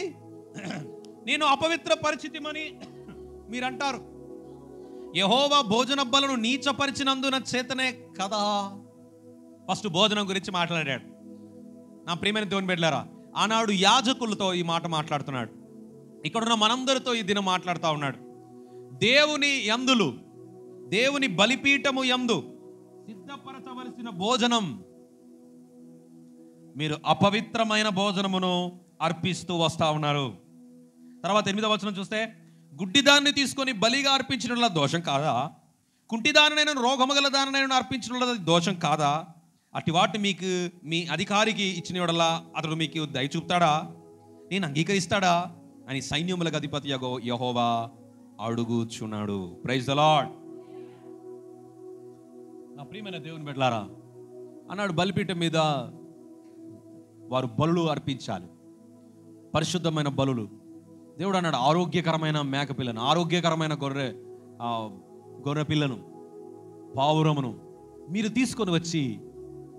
నేను అపవిత్ర పరిచితిమని మీరు అంటారు యహోవా భోజన బలను నీచపరిచినందున చేతనే కదా? ఫస్ట్ భోజనం గురించి మాట్లాడాడు. నా ప్రియమైన దేవుని బిడ్డలారా ఆనాడు యాజకులతో ఈ మాట మాట్లాడుతున్నాడు. ఇక్కడున్న మనందరితో ఈ దినం మాట్లాడుతూ ఉన్నాడు. దేవుని యందులు దేవుని బలిపీఠము యందు సిద్ధపరచవలసిన భోజనం మీరు అపవిత్రమైన భోజనమును అర్పిస్తూ వస్తా ఉన్నారు. తర్వాత ఎనిమిదవ వచనం చూస్తే గుడ్డిదాన్ని తీసుకొని బలిగా అర్పించడంలో దోషం కాదా? కుంటిదానైన రోగము గల దానైనా అర్పించడంలో దోషం కాదా? అట్టి వాటిని మీకు మీ అధికారికి ఇచ్చిన యెడల అతడు మీకు దయ చూపుతాడా? నేను అంగీకరిస్తాడా? అని సైన్యములకు అధిపతి యగో యహోవా అడుగుచున్నాడు. ప్రైజ్ ద లాడ్ నా ప్రియమైన దేవుని బిడ్డలారా అన్నాడు బలిపీఠం మీద వారు బలులు అర్పించాలి. పరిశుద్ధమైన బలులు. దేవుడు అన్నాడు ఆరోగ్యకరమైన మేక పిల్లను ఆరోగ్యకరమైన గొర్రె గొర్రె పిల్లను పావురమును మీరు తీసుకొని వచ్చి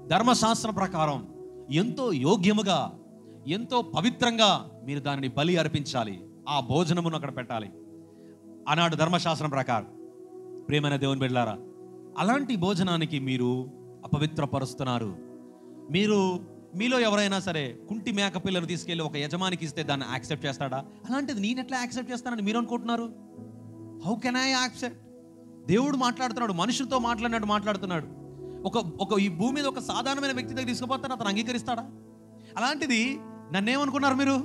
ధర్మశాస్త్రం ప్రకారం ఎంతో యోగ్యముగా ఎంతో పవిత్రంగా మీరు దానిని బలి అర్పించాలి. ఆ భోజనమును అక్కడ పెట్టాలి. ఆనాడు ధర్మశాస్త్రం ప్రకారం. ప్రేమైన దేవుని బిడ్డలారా అలాంటి భోజనానికి మీరు అపవిత్రపరుస్తున్నారు. మీరు మీలో ఎవరైనా సరే కుంటి మేక పిల్లలు తీసుకెళ్ళి ఒక యజమానికి ఇస్తే దాన్ని యాక్సెప్ట్ చేస్తాడా? అలాంటిది నేను ఎట్లా యాక్సెప్ట్ చేస్తానని మీరు అనుకుంటున్నారు? హౌ కెన్ ఐ యాక్సెప్ట్ దేవుడు మాట్లాడుతున్నాడు మనుషులతో మాట్లాడినట్టు మాట్లాడుతున్నాడు. ఒక ఒక ఈ భూమి మీద ఒక సాధారణమైన వ్యక్తి దగ్గర తీసుకుపోతాను అతను అంగీకరిస్తాడా? అలాంటిది నన్నేమనుకున్నారు మీరు?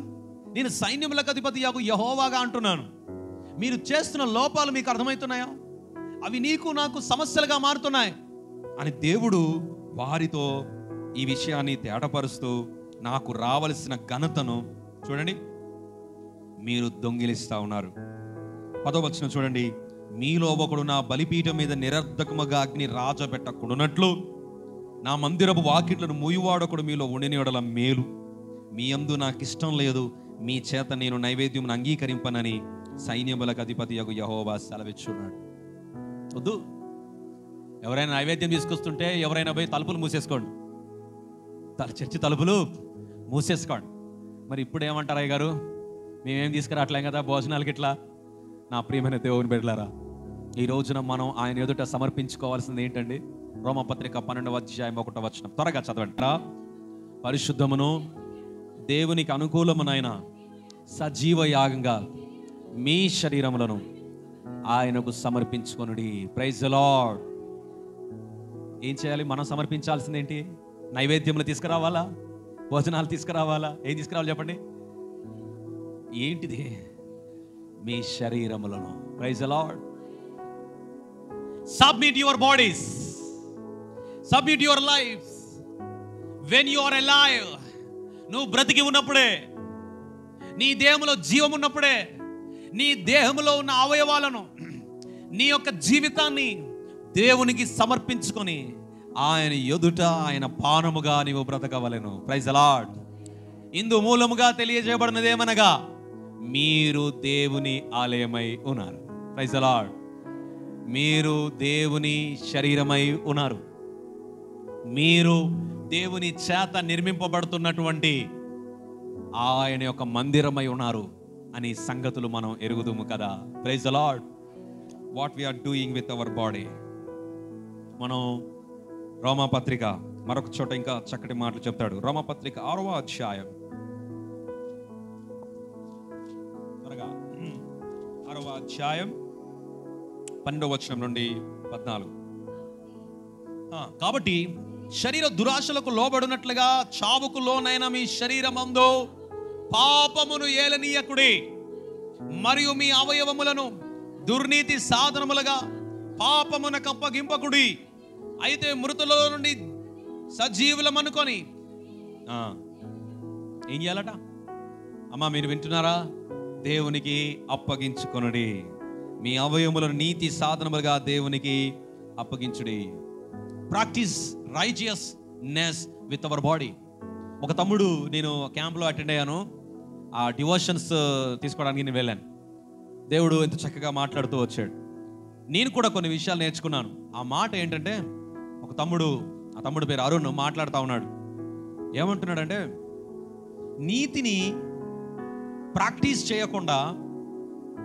నేను సైన్యములకు అధిపతి యాకు యహోవాగా అంటున్నాను. మీరు చేస్తున్న లోపాలు మీకు అర్థమవుతున్నాయా? అవి నీకు నాకు సమస్యలుగా మారుతున్నాయి. అని దేవుడు వారితో ఈ విషయాన్ని తేటపరుస్తూ నాకు రావలసిన ఘనతను చూడండి. మీరు దొంగిలిస్తా ఉన్నారు. పదవచ్చిన చూడండి. మీలో ఒకడు నా బలిపీఠం మీద నిరర్ధకముగా అగ్ని రాజబెట్టకుండానట్లు నా మందిరపు వాకిట్లను మూయివాడొకడు మీలో ఉండినివడల మేలు. మీ అందు నాకు ఇష్టం లేదు. మీ చేత నేను నైవేద్యం అంగీకరింపనని సైన్యములకు అధిపతి యొక్క యహోవా సెలవిచ్చున్నాడు. వద్దు. ఎవరైనా నైవేద్యం తీసుకొస్తుంటే ఎవరైనా పోయి తలుపులు మూసేసుకోండి. చర్చి తలుపులు మూసేసుకోండి. మరి ఇప్పుడు ఏమంటారు అయ్య గారు మేమేం తీసుకురావట్లేం కదా భోజనాలకి ఇట్లా నా ప్రియమైన దేవుని బిడ్డలారా ఈ రోజున మనం ఆయన ఎదుట సమర్పించుకోవాల్సింది ఏంటండి? రోమపత్రిక పన్నెండవ అధ్యాయం ఒకటో వచ్చిన త్వరగా చదవండి. పరిశుద్ధమును దేవునికి అనుకూలమునైన సజీవ యాగంగా మీ శరీరములను ఆయనకు సమర్పించుకొనుడి. ప్రైజ్ లార్డ్ ఏం చేయాలి? మనం సమర్పించాల్సింది ఏంటి నైవేద్యములు తీసుకురావాలా? భోజనాలు తీసుకురావాలా? ఏం తీసుకురావాలి చెప్పండి? ఏంటిది? మీ శరీరములను. Praise Lord submit your bodies submit your life when you're alive నువ్వు బ్రతికి ఉన్నప్పుడే నీ దేహంలో జీవం ఉన్నప్పుడే నీ దేహంలో ఉన్న అవయవాలను నీ యొక్క జీవితాన్ని దేవునికి సమర్పించుకొని ఆయన ఎదుట ఆయన పానముగా నీవు బ్రతకవలెను. ప్రైజ్ అలాడ్ ఇందు మూలముగా తెలియజేయబడినదేమనగా మీరు దేవుని ఆలయమై ఉన్నారు. ప్రైజ్ అలాడ్ మీరు దేవుని శరీరమై ఉన్నారు. మీరు దేవుని చేత నిర్మింపబడుతున్నటువంటి ఆయన యొక్క మందిరమై ఉన్నారు అని సంగతులు మనం ఎరుగుదుము కదా. Praise the Lord what we are doing with our body మనం రోమాపత్రిక మరొక చోట ఇంకా చక్కటి మాటలు చెప్తాడు. రోమాపత్రిక ఆరవ అధ్యాయం. త్వరగా. ఆరవ అధ్యాయం పన్నెండవ వచనం నుండి పద్నాలుగు. కాబట్టి శరీర దురాశలకు లోబడినట్లుగా చావుకు లోనైన మీ శరీరమందు పాపమును ఏలనీయకుడి మరియు మీ అవయవములను దుర్నీతి సాధనములుగా పాపమునకు అప్పగింపకుడి అయితే మృతుల నుండి సజీవులం అనుకొని. ఏం చేయాలట? అమ్మా మీరు వింటున్నారా? దేవునికి అప్పగించుకొనుడి. మీ అవయములను నీతి సాధనములుగా దేవునికి అప్పగించుడి. Practice righteousness with our body ఒక తమ్ముడు నేను క్యాంప్లో అటెండ్ అయ్యాను. ఆ డివోషన్స్ తీసుకోవడానికి నేను వెళ్ళాను. దేవుడు ఎంత చక్కగా మాట్లాడుతూ వచ్చాడు. నేను కూడా కొన్ని విషయాలు నేర్చుకున్నాను. ఆ మాట ఏంటంటే ఒక తమ్ముడు ఆ తమ్ముడు పేరు అరుణ్ మాట్లాడుతూ ఉన్నాడు. ఏమంటున్నాడంటే నీతిని ప్రాక్టీస్ చేయకుండా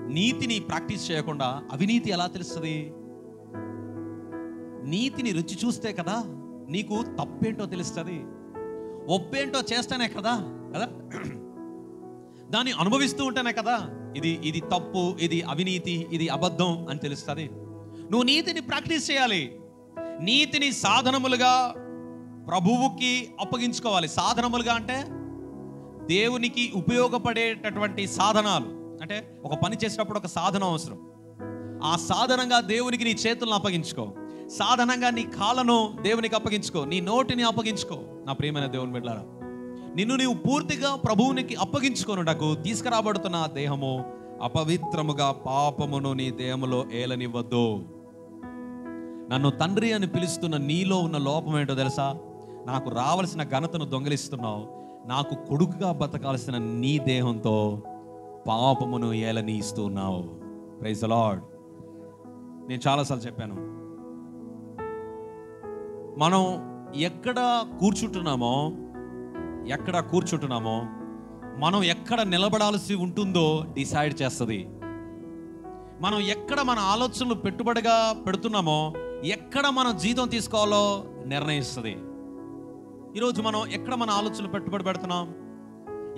నీతిని ప్రాక్టీస్ చేయకుండా అవినీతి ఎలా తెలుస్తుంది? నీతిని రుచి చూస్తే కదా నీకు తప్పేంటో తెలుస్తుంది ఒప్పేంటో చేస్తేనే కదా కదా? దాన్ని అనుభవిస్తూ ఉంటేనే కదా ఇది ఇది తప్పు ఇది అవినీతి ఇది అబద్ధం అని తెలుస్తుంది. నువ్వు నీతిని ప్రాక్టీస్ చేయాలి. నీతిని సాధనములుగా ప్రభువుకి అప్పగించుకోవాలి. సాధనములుగా అంటే దేవునికి ఉపయోగపడేటటువంటి సాధనాలు. అంటే ఒక పని చేసేటప్పుడు ఒక సాధనం అవసరం. ఆ సాధనంగా దేవునికి నీ చేతులను అప్పగించుకో. సాధనంగా నీ కాళ్ళను దేవునికి అప్పగించుకో. నీ నోటిని అప్పగించుకో. నా ప్రియమైన దేవుని బిడ్డారా నిన్ను నీవు పూర్తిగా ప్రభువునికి అప్పగించుకొనుటకు తీసుకురాబడుతున్న దేహము అపవిత్రముగా పాపమును నీ దేహములో ఏలనివ్వద్దు. నన్ను తండ్రి అని పిలుస్తున్న నీలో ఉన్న లోపం ఏంటో తెలుసా? నాకు రావలసిన ఘనతను దొంగిలిస్తున్నావు. నాకు కొడుకుగా బతకాల్సిన నీ దేహంతో పాపమును ఏలనీస్తున్నావు. ప్రైజ్ లార్డ్ నేను చాలాసార్లు చెప్పాను. మనం ఎక్కడ కూర్చుంటున్నామో ఎక్కడ కూర్చుంటున్నామో మనం ఎక్కడ నిలబడాల్సి ఉంటుందో డిసైడ్ చేస్తుంది. మనం ఎక్కడ మన ఆలోచనలు పెట్టుబడిగా పెడుతున్నామో ఎక్కడ మనం జీతం తీసుకోవాలో నిర్ణయిస్తుంది. ఈరోజు మనం ఎక్కడ మన ఆలోచనలు పెట్టుబడి పెడుతున్నాం?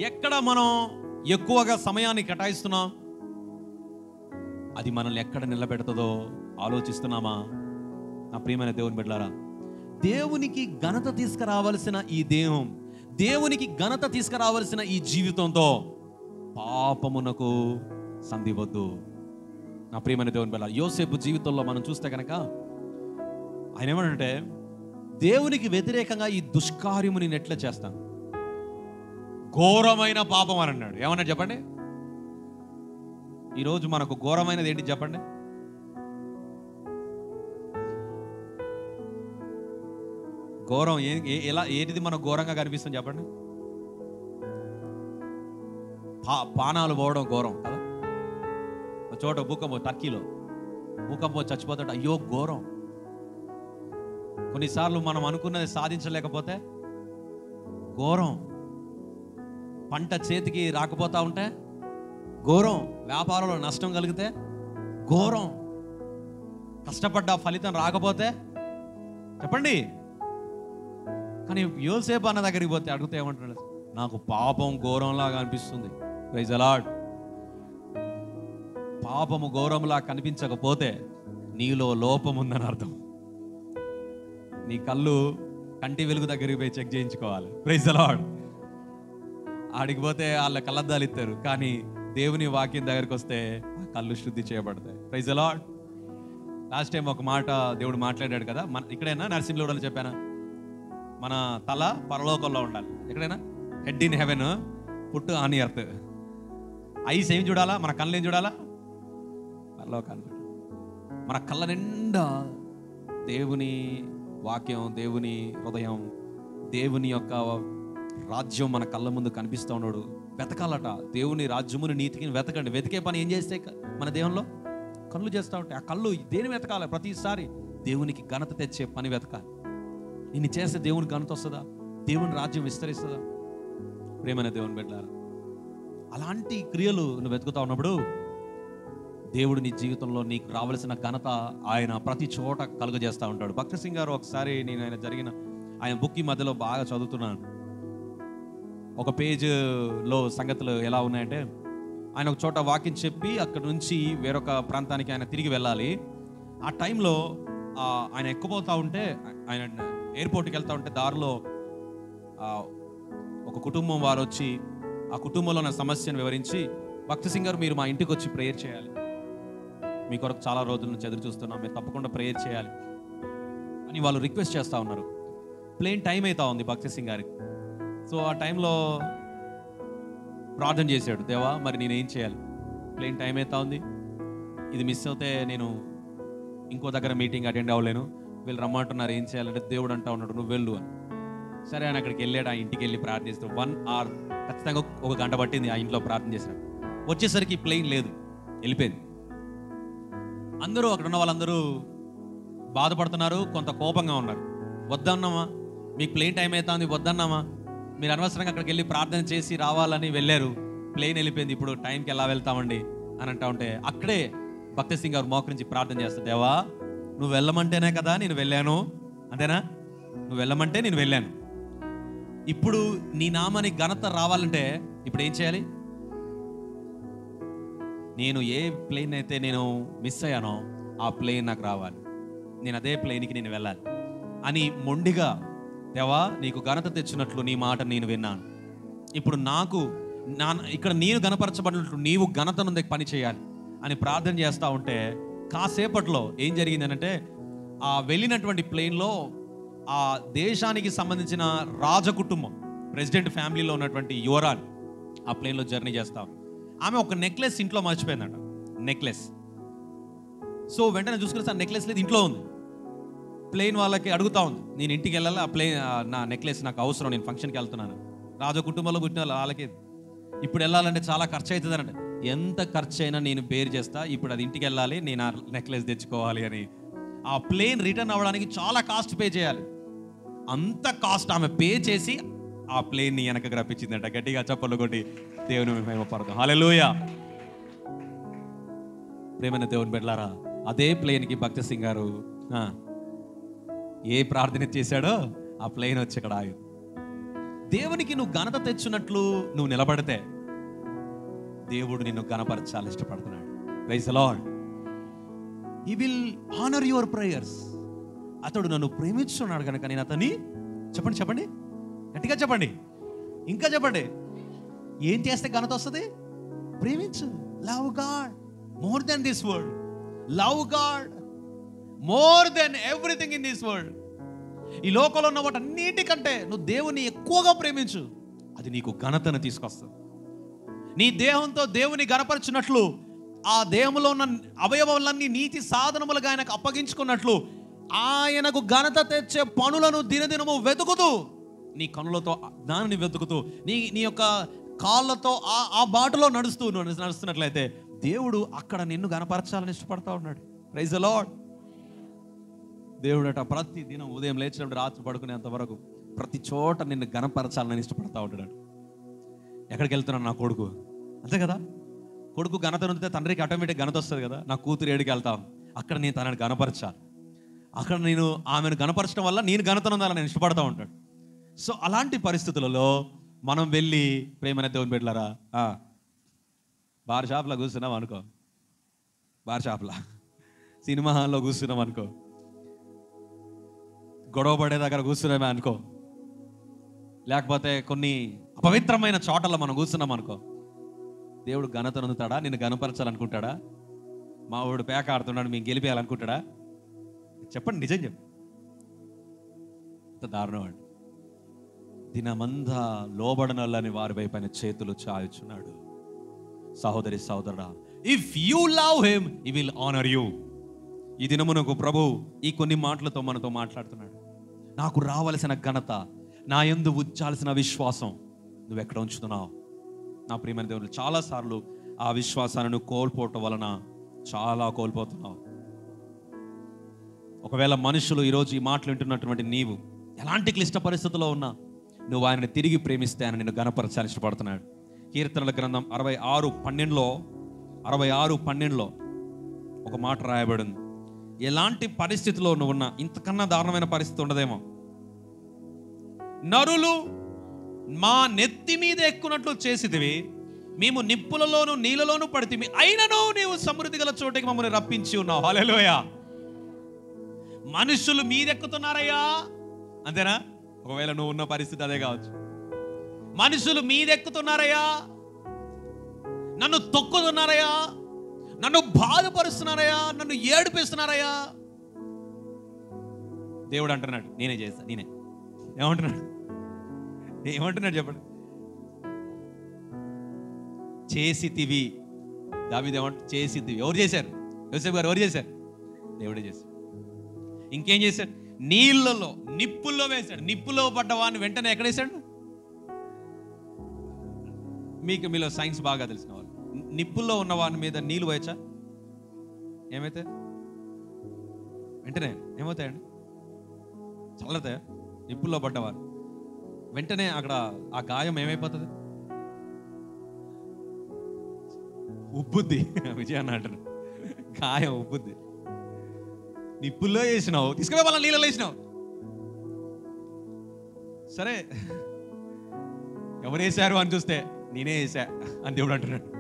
ఎక్కడ మనం ఎక్కువగా సమయాన్ని కేటాయిస్తున్నాం? అది మనల్ని ఎక్కడ నిలబెడుతుందో ఆలోచిస్తున్నామా? నా ప్రియమైన దేవుని బిడ్డారా దేవునికి ఘనత తీసుకురావలసిన ఈ దేహం దేవునికి ఘనత తీసుకురావలసిన ఈ జీవితంతో పాపమునకు సంధివద్దు. నా ప్రియమైన దేవుని బిడ్డ యోసేపు జీవితంలో మనం చూస్తే కనుక ఆయన ఏమంటే దేవునికి వ్యతిరేకంగా ఈ దుష్కార్యము నేను ఎట్లా చేస్తాను? ఘోరమైన పాపం అని అన్నాడు. ఏమన్నాడు చెప్పండి? ఈరోజు మనకు ఘోరమైనది ఏంటి చెప్పండి? ఘోరం ఏ ఎలా ఏది మనకు ఘోరంగా కనిపిస్తుంది చెప్పండి? పా పానాలు పోవడం ఘోరం కదా? ఒక చోట భూకంపం టర్కీలో భూకంపం చచ్చిపోతాడు అయ్యో ఘోరం. కొన్నిసార్లు మనం అనుకున్నది సాధించలేకపోతే ఘోరం. పంట చేతికి రాకపోతా ఉంటే ఘోరం. వ్యాపారంలో నష్టం కలిగితే ఘోరం. కష్టపడ్డ ఫలితం రాకపోతే చెప్పండి. కానీ యోసేపు అన్న దగ్గరికి పోతే అడిగితే ఏమంటున్నాడు నాకు పాపం ఘోరంలాగా అనిపిస్తుంది. ప్రైజ్ అలాడ్ పాపము ఘోరంలా కనిపించకపోతే నీలో లోపం ఉందని అర్థం. నీ కళ్ళు కంటి వెలుగు దగ్గరికి పోయి చెక్ చేయించుకోవాలి. ప్రైజ్ అలాడ్ ఆడికి పోతే వాళ్ళ కళ్ళద్దాలు ఇస్తారు కానీ దేవుని వాక్యం దగ్గరికి వస్తే ఆ కళ్ళు శుద్ధి చేయబడతాయి. ప్రైజ్ అలాడ్ లాస్ట్ టైం ఒక మాట దేవుడు మాట్లాడాడు కదా మన ఇక్కడైనా? నరసింహలో చెప్పానా? మన తల పరలోకంలో ఉండాలి. ఎక్కడైనా? Head in heaven foot on earth eyes ఏం చూడాలా? మన కళ్ళు ఏం చూడాలా? పరలోకాన్ని మన కళ్ళ నిండా దేవుని వాక్యం దేవుని హృదయం దేవుని యొక్క రాజ్యం మన కళ్ళ ముందు కనిపిస్తూ ఉన్నాడు. వెతకాలట. దేవుని రాజ్యముని నీతికి వెతకండి. వెతికే పని ఏం చేస్తే మన దేవంలో కళ్ళు చేస్తూ ఉంటాయి. ఆ కళ్ళు దేని వెతకాలి? ప్రతిసారి దేవునికి ఘనత తెచ్చే పని వెతకాలి. నిన్ను చేస్తే దేవుని ఘనత వస్తుందా? దేవుని రాజ్యం విస్తరిస్తుందా? ప్రేమైన దేవుని బిడ్డారా అలాంటి క్రియలు నువ్వు వెతుకుతా ఉన్నప్పుడు దేవుడు నీ జీవితంలో నీకు రావలసిన ఘనత ఆయన ప్రతి చోట కలుగజేస్తూ ఉంటాడు. భక్తి సింగ్ గారు ఒకసారి నేను ఆయన జరిగిన ఆయన బుక్ ఈ మధ్యలో బాగా చదువుతున్నాను. ఒక పేజ్లో సంగతులు ఎలా ఉన్నాయంటే ఆయన ఒక చోట వాక్యం చెప్పి అక్కడ నుంచి వేరొక ప్రాంతానికి ఆయన తిరిగి వెళ్ళాలి. ఆ టైంలో ఆయన ఎక్కుపోతూ ఉంటే ఆయన ఎయిర్పోర్ట్కి వెళ్తూ ఉంటే దారిలో ఒక కుటుంబం వారు వచ్చి ఆ కుటుంబంలో ఉన్న సమస్యను వివరించి భక్తి సింగ్ గారు మీరు మా ఇంటికి వచ్చి ప్రేయర్ చేయాలి. మీ కొరకు చాలా రోజుల నుంచి ఎదురు చూస్తున్నాం. మీరు తప్పకుండా ప్రేయర్ చేయాలి. అని వాళ్ళు రిక్వెస్ట్ చేస్తూ ఉన్నారు. ప్లేన్ టైం అవుతా ఉంది భక్తి సింగ్ గారికి. సో ఆ టైంలో ప్రార్థన చేశాడు. దేవా మరి నేనేం చేయాలి? ప్లేన్ టైం అవుతా ఉంది. ఇది మిస్ అవుతే నేను ఇంకో దగ్గర మీటింగ్ అటెండ్ అవ్వలేను. వీళ్ళు రమ్మంటున్నారు ఏం చేయాలంటే దేవుడు అంటా ఉన్నాడు నువ్వు వెళ్ళు అని. సరే ఆయన అక్కడికి వెళ్ళాడు. ఆ ఇంటికి వెళ్ళి ప్రార్థిస్తూ వన్ అవర్ ఖచ్చితంగా ఒక గంట పట్టింది ఆ ఇంట్లో ప్రార్థన చేశాడు. వచ్చేసరికి ప్లేన్ లేదు. వెళ్ళిపోయింది. అందరూ అక్కడ ఉన్న వాళ్ళందరూ బాధపడుతున్నారు కొంత కోపంగా ఉన్నారు. వద్దన్నామా మీకు ప్లేన్ టైం అవుతుంది వద్దన్నామా మీరు అనవసరంగా అక్కడికి వెళ్ళి ప్రార్థన చేసి రావాలని వెళ్ళారు. ప్లేన్ వెళ్ళిపోయింది ఇప్పుడు టైంకి ఎలా వెళ్తామండి? అని అంటా ఉంటే అక్కడే భక్తి సింగ్ గారు మోకరించి ప్రార్థన చేస్తా దేవా నువ్వు వెళ్ళమంటేనే కదా నేను వెళ్ళాను. అంతేనా? నువ్వు వెళ్ళమంటే నేను వెళ్ళాను. ఇప్పుడు నీ నామానికి ఘనత రావాలంటే ఇప్పుడు ఏం చేయాలి? నేను ఏ ప్లేన్ అయితే నేను మిస్ అయ్యానో ఆ ప్లేన్ నాకు రావాలి. నేను అదే ప్లేన్కి నేను వెళ్ళాలి. అని మొండిగా దేవా నీకు ఘనత తెచ్చినట్లు నీ మాట నేను విన్నాను. ఇప్పుడు నాకు నా ఇక్కడ నేను గణపరచబడినట్లు నీవు ఘనత నుండి పని చేయాలి అని ప్రార్థన చేస్తూ ఉంటే కాసేపట్లో ఏం జరిగిందనంటే ఆ వెళ్ళినటువంటి ప్లేన్లో ఆ దేశానికి సంబంధించిన రాజ కుటుంబం ప్రెసిడెంట్ ఫ్యామిలీలో ఉన్నటువంటి యువరాలు ఆ ప్లేన్లో జర్నీ చేస్తాం ఆమె ఒక నెక్లెస్ ఇంట్లో మర్చిపోయిందట. నెక్లెస్ సో వెంటనే చూసుకుని సార్ నెక్లెస్ లేదు ఇంట్లో ఉంది. ప్లేన్ వాళ్ళకి అడుగుతా ఉంది. నేను ఇంటికి వెళ్ళాలి? ఆ ప్లేన్ నా నెక్లెస్ నాకు అవసరం నేను ఫంక్షన్కి వెళ్తున్నాను. రాజా కుటుంబంలో పుట్టిన వాళ్ళు వాళ్ళకి ఇప్పుడు వెళ్ళాలంటే చాలా ఖర్చు అవుతుంది అంటే ఎంత ఖర్చు అయినా నేను బేర్ చేస్తా ఇప్పుడు అది ఇంటికి వెళ్ళాలి నేను ఆ నెక్లెస్ తెచ్చుకోవాలి అని. ఆ ప్లేన్ రిటర్న్ అవ్వడానికి చాలా కాస్ట్ పే చేయాలి. అంత కాస్ట్ ఆమె పే చేసి ఆ ప్లేన్ని వెనకకి రప్పించిందంట. గట్టిగా చప్పలు కొట్టి దేవుని మేమపడదాం హాలే హల్లెలూయా ప్రేమైన దేవుని బిడ్డలారా అదే ప్లేన్కి భక్త సింగ్ గారు ఆ, ఏ ప్రార్థన చేశాడో ఆ ప్లేన్ వచ్చి ఇక్కడ ఆగింది దేవునికి నువ్వు ఘనత తెచ్చినట్లు నువ్వు నిలబడితే దేవుడు నిన్ను ఘనపరచాలని ఇష్టపడుతున్నాడు. Praise Lord he will honour your prayers అతడు నన్ను ప్రేమించున్నాడు కనుక నేను అతని చెప్పండి చెప్పండి. గట్టిగా చెప్పండి. ఇంకా చెప్పండి. ఏం చేస్తే ఘనత వస్తుంది? ప్రేమించు. Love God more than this world love God more than everything in this world ఈ లోకంలో ఉన్న వాటి అన్నిటికంటే నువ్వు దేవుని ఎక్కువగా ప్రేమించు. అది నీకు ఘనతను తీసుకొస్తుంది. నీ దేహంతో దేవుని గనపరిచినట్లు ఆ దేహంలో ఉన్న అవయవాలన్నీ నీతి సాధనములుగా ఆయనకు అప్పగించుకున్నట్లు ఆయనకు ఘనత తెచ్చే పనులను దినదినము వెతుకుతూ నీ కనులతో దానిని వెతుకుతూ నీ నీ యొక్క కాళ్ళతో ఆ ఆ బాటలో నడుస్తూ నడుస్తున్నట్లయితే దేవుడు అక్కడ నిన్ను గనపరచాలని ఇష్టపడతా ఉన్నాడు. ప్రైజ్ లార్డ్ దేవుడట ప్రతి దినం ఉదయం లేచినప్పుడు రాత్రి పడుకునేంత వరకు ప్రతి చోట నిన్ను గనపరచాలని ఇష్టపడతా ఉంటాడు. ఎక్కడికి వెళ్తున్నాను నా కొడుకు? అంతే కదా? కొడుకు ఘనత ఉంటే తండ్రికి ఆటోమేటిక్ ఘనత వస్తుంది కదా? నా కూతురు ఏడికి వెళ్తాం. అక్కడ నేను తనని గనపరచాలి. అక్కడ నేను ఆమెను గనపరచడం వల్ల నేను ఘనత ఉండాలని నేను ఇష్టపడతా ఉంటాడు. సో అలాంటి పరిస్థితులలో మనం వెళ్ళి ప్రేమనే దేవుని పెట్టారా బార్ షాప్లో కూర్చున్నాం అనుకో. బార్ షాప్లో. సినిమా హాల్లో కూర్చున్నాం అనుకో. గొడవ పడే దగ్గర కూర్చున్నామే అనుకో. లేకపోతే కొన్ని అపవిత్రమైన చోటల్లో మనం కూర్చున్నాం అనుకో. దేవుడు ఘనత నొందుతాడా నిన్ను గనపరచాలనుకుంటాడా మా వాడు పేక ఆడుతున్నాడు మేము గెలిపేయాలనుకుంటాడా? చెప్పండి నిజం చెప్పు. ఇంత దారుణం అండి దినమంతా లోబడనల్లని వారి వైపు ఆయన చేతులు చాయుచున్నాడు సహోదరి సహోదరుడా if you love him he will honour you ఈ దినమునకు ప్రభు ఈ కొన్ని మాటలతో మనతో మాట్లాడుతున్నాడు. నాకు రావలసిన ఘనత నా ఎందు ఉంచాల్సిన విశ్వాసం నువ్వు ఎక్కడ ఉంచుతున్నావు? నా ప్రియమైన దేవుడు చాలాసార్లు ఆ విశ్వాసాన్ని కోల్పోవటం వలన చాలా కోల్పోతున్నావు. ఒకవేళ మనుషులు ఈరోజు ఈ మాటలు వింటున్నటువంటి నీవు ఎలాంటి క్లిష్ట పరిస్థితుల్లో ఉన్నా నువ్వు ఆయనని తిరిగి ప్రేమిస్తే ఆయన నేను గణపరచాలని ఇష్టపడుతున్నాడు. కీర్తనల గ్రంథం అరవై ఆరు పన్నెండులో అరవై ఆరు పన్నెండులో ఒక మాట రాయబడింది. ఎలాంటి పరిస్థితిలో నువ్వు ఉన్నా ఇంతకన్నా దారుణమైన పరిస్థితి ఉండదేమో. నరులు మా నెత్తి మీద ఎక్కునట్లు చేసిదివి మేము నిప్పులలోను నీళ్ళలోను పడితిమి అయినను నీవు సమృద్ధి గల చోటికి మమ్మల్ని రప్పించి ఉన్నావు. హల్లెలూయా. మనుషులు మీదెక్కుతున్నారయ్యా అంతేనా? ఒకవేళ నువ్వు ఉన్న పరిస్థితి అదే కావచ్చు. మనుషులు మీదెక్కుతున్నారయ్యా. నన్ను తొక్కుతున్నారయ్యా. నన్ను బాధపరుస్తున్నారయ్యా. నన్ను ఏడిపిస్తున్నారయ్యా. దేవుడు అంటున్నాడు నేనే చేస్తా నేనే. ఏమంటున్నాడు? ఏమంటున్నాడు చెప్పండి? చేసితివి. దావిది ఏమంట చేసితివి. ఎవరు చేశారు? యోసేపు గారు ఎవరు చేశారు? దేవుడే చేశారు ఇంకేం చేశాడు? నీళ్ళలో నిప్పుల్లో వేశాడు. నిప్పులో పడ్డ వాడిని వెంటనే ఎక్కడేశాడు? మీకు మీలో సైన్స్ బాగా తెలిసిన వాళ్ళు. నిప్పుల్లో ఉన్న వాని మీద నీళ్ళు పోయచ్చా? ఏమైతే వెంటనే ఏమవుతాయండి? చల్లతాయా? నిప్పుల్లో పడ్డవారు వెంటనే అక్కడ ఆ గాయం ఏమైపోతుంది? ఉబ్బుద్ది. విజయ అంటారు గాయం ఉబ్బుద్ది. నిప్పుల్లో వేసినావు. తీసుకునే వాళ్ళ నీళ్ళలో వేసినావు. సరే. ఎవరు వేశారు అని చూస్తే నేనే వేసా అని దేవుడు అంటున్నాడు.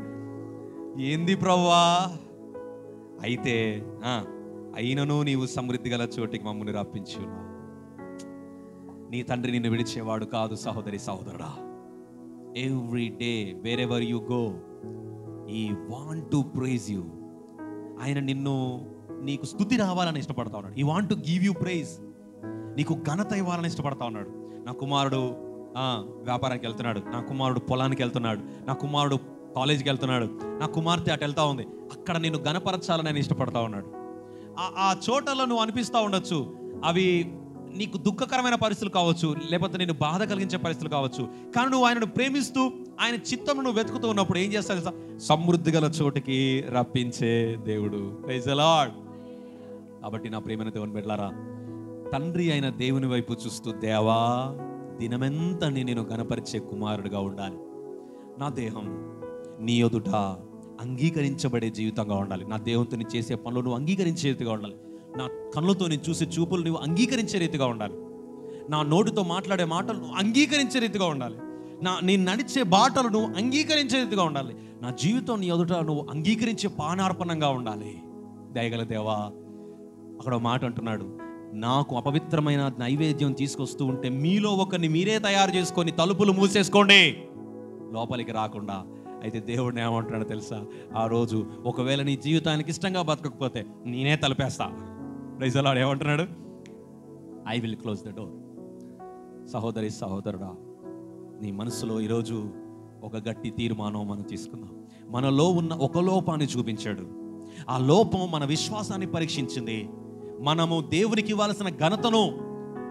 ఏంది ప్రవ్వా? అయితే ఆ, అయినను నీవు సమృద్ధి గల చోటికి మమ్మల్ని రప్పించు నీ తండ్రి నిన్ను విడిచేవాడు కాదు సహోదరి సహోదరుడా. Every day wherever you go he want to praise you ఆయన నిన్ను నీకు స్థుతి రావాలని ఇష్టపడతా ఉన్నాడు. He want to give you praise నీకు ఘనత ఇవ్వాలని ఇష్టపడతా ఉన్నాడు. నా కుమారుడు వ్యాపారానికి వెళ్తున్నాడు. నా కుమారుడు పొలానికి వెళ్తున్నాడు. నా కుమారుడు కాలేజీకి వెళ్తున్నాడు. నా కుమార్తె అటు వెళ్తా ఉంది. అక్కడ నేను గణపరచాలని నేను ఇష్టపడతా ఉన్నాడు. ఆ- ఆ చోటలో నువ్వు అనిపిస్తూ ఉండొచ్చు. అవి నీకు దుఃఖకరమైన పరిస్థితులు కావచ్చు. లేకపోతే నేను బాధ కలిగించే పరిస్థితులు కావచ్చు. కానీ నువ్వు ఆయనను ప్రేమిస్తూ ఆయన చిత్తం నువ్వు వెతుకుతూ ఉన్నప్పుడు ఏం చేస్తావు తెలుసా? సమృద్ధి గల చోటికి రప్పించే దేవుడు. ప్రైజ్ అలాడ్ కాబట్టి నా ప్రేమైన దేవుని బిడ్డలారా తండ్రి అయిన దేవుని వైపు చూస్తూ దేవా దినమెంత నేను గనపరిచే కుమారుడిగా ఉండాలి. నా దేహం నీ ఎదుట అంగీకరించబడే జీవితంగా ఉండాలి. నా దేవునితో నేను చేసే పనులు నువ్వు అంగీకరించే రీతిగా ఉండాలి. నా కళ్ళతో నేను చూసే చూపులు నువ్వు అంగీకరించే రీతిగా ఉండాలి. నా నోటితో మాట్లాడే మాటలు నువ్వు అంగీకరించే రీతిగా ఉండాలి. నా నేను నడిచే బాటలు నువ్వు అంగీకరించే రీతిగా ఉండాలి. నా జీవితం నీ ఎదుట నువ్వు అంగీకరించే పానార్పణంగా ఉండాలి. దయగల దేవా అక్కడ మాట అంటున్నాడు నాకు అపవిత్రమైన నైవేద్యం తీసుకొస్తూ ఉంటే మీలో ఒకరిని మీరే తయారు చేసుకొని తలుపులు మూసేసుకోండి. లోపలికి రాకుండా అయితే దేవుడిని ఏమంటున్నాడు తెలుసా? ఆ రోజు ఒకవేళ నీ జీవితానికి ఇష్టంగా బతకకపోతే నేనే తలుపేస్తా. రైజలాడు ఏమంటున్నాడు? I will close the door సహోదరి సహోదరుడా నీ మనసులో ఈరోజు ఒక గట్టి తీర్మానం మనం తీసుకుందాం. మనలో ఉన్న ఒక లోపాన్ని చూపించాడు. ఆ లోపం మన విశ్వాసాన్ని పరీక్షించింది. మనము దేవునికి ఇవ్వాల్సిన ఘనతను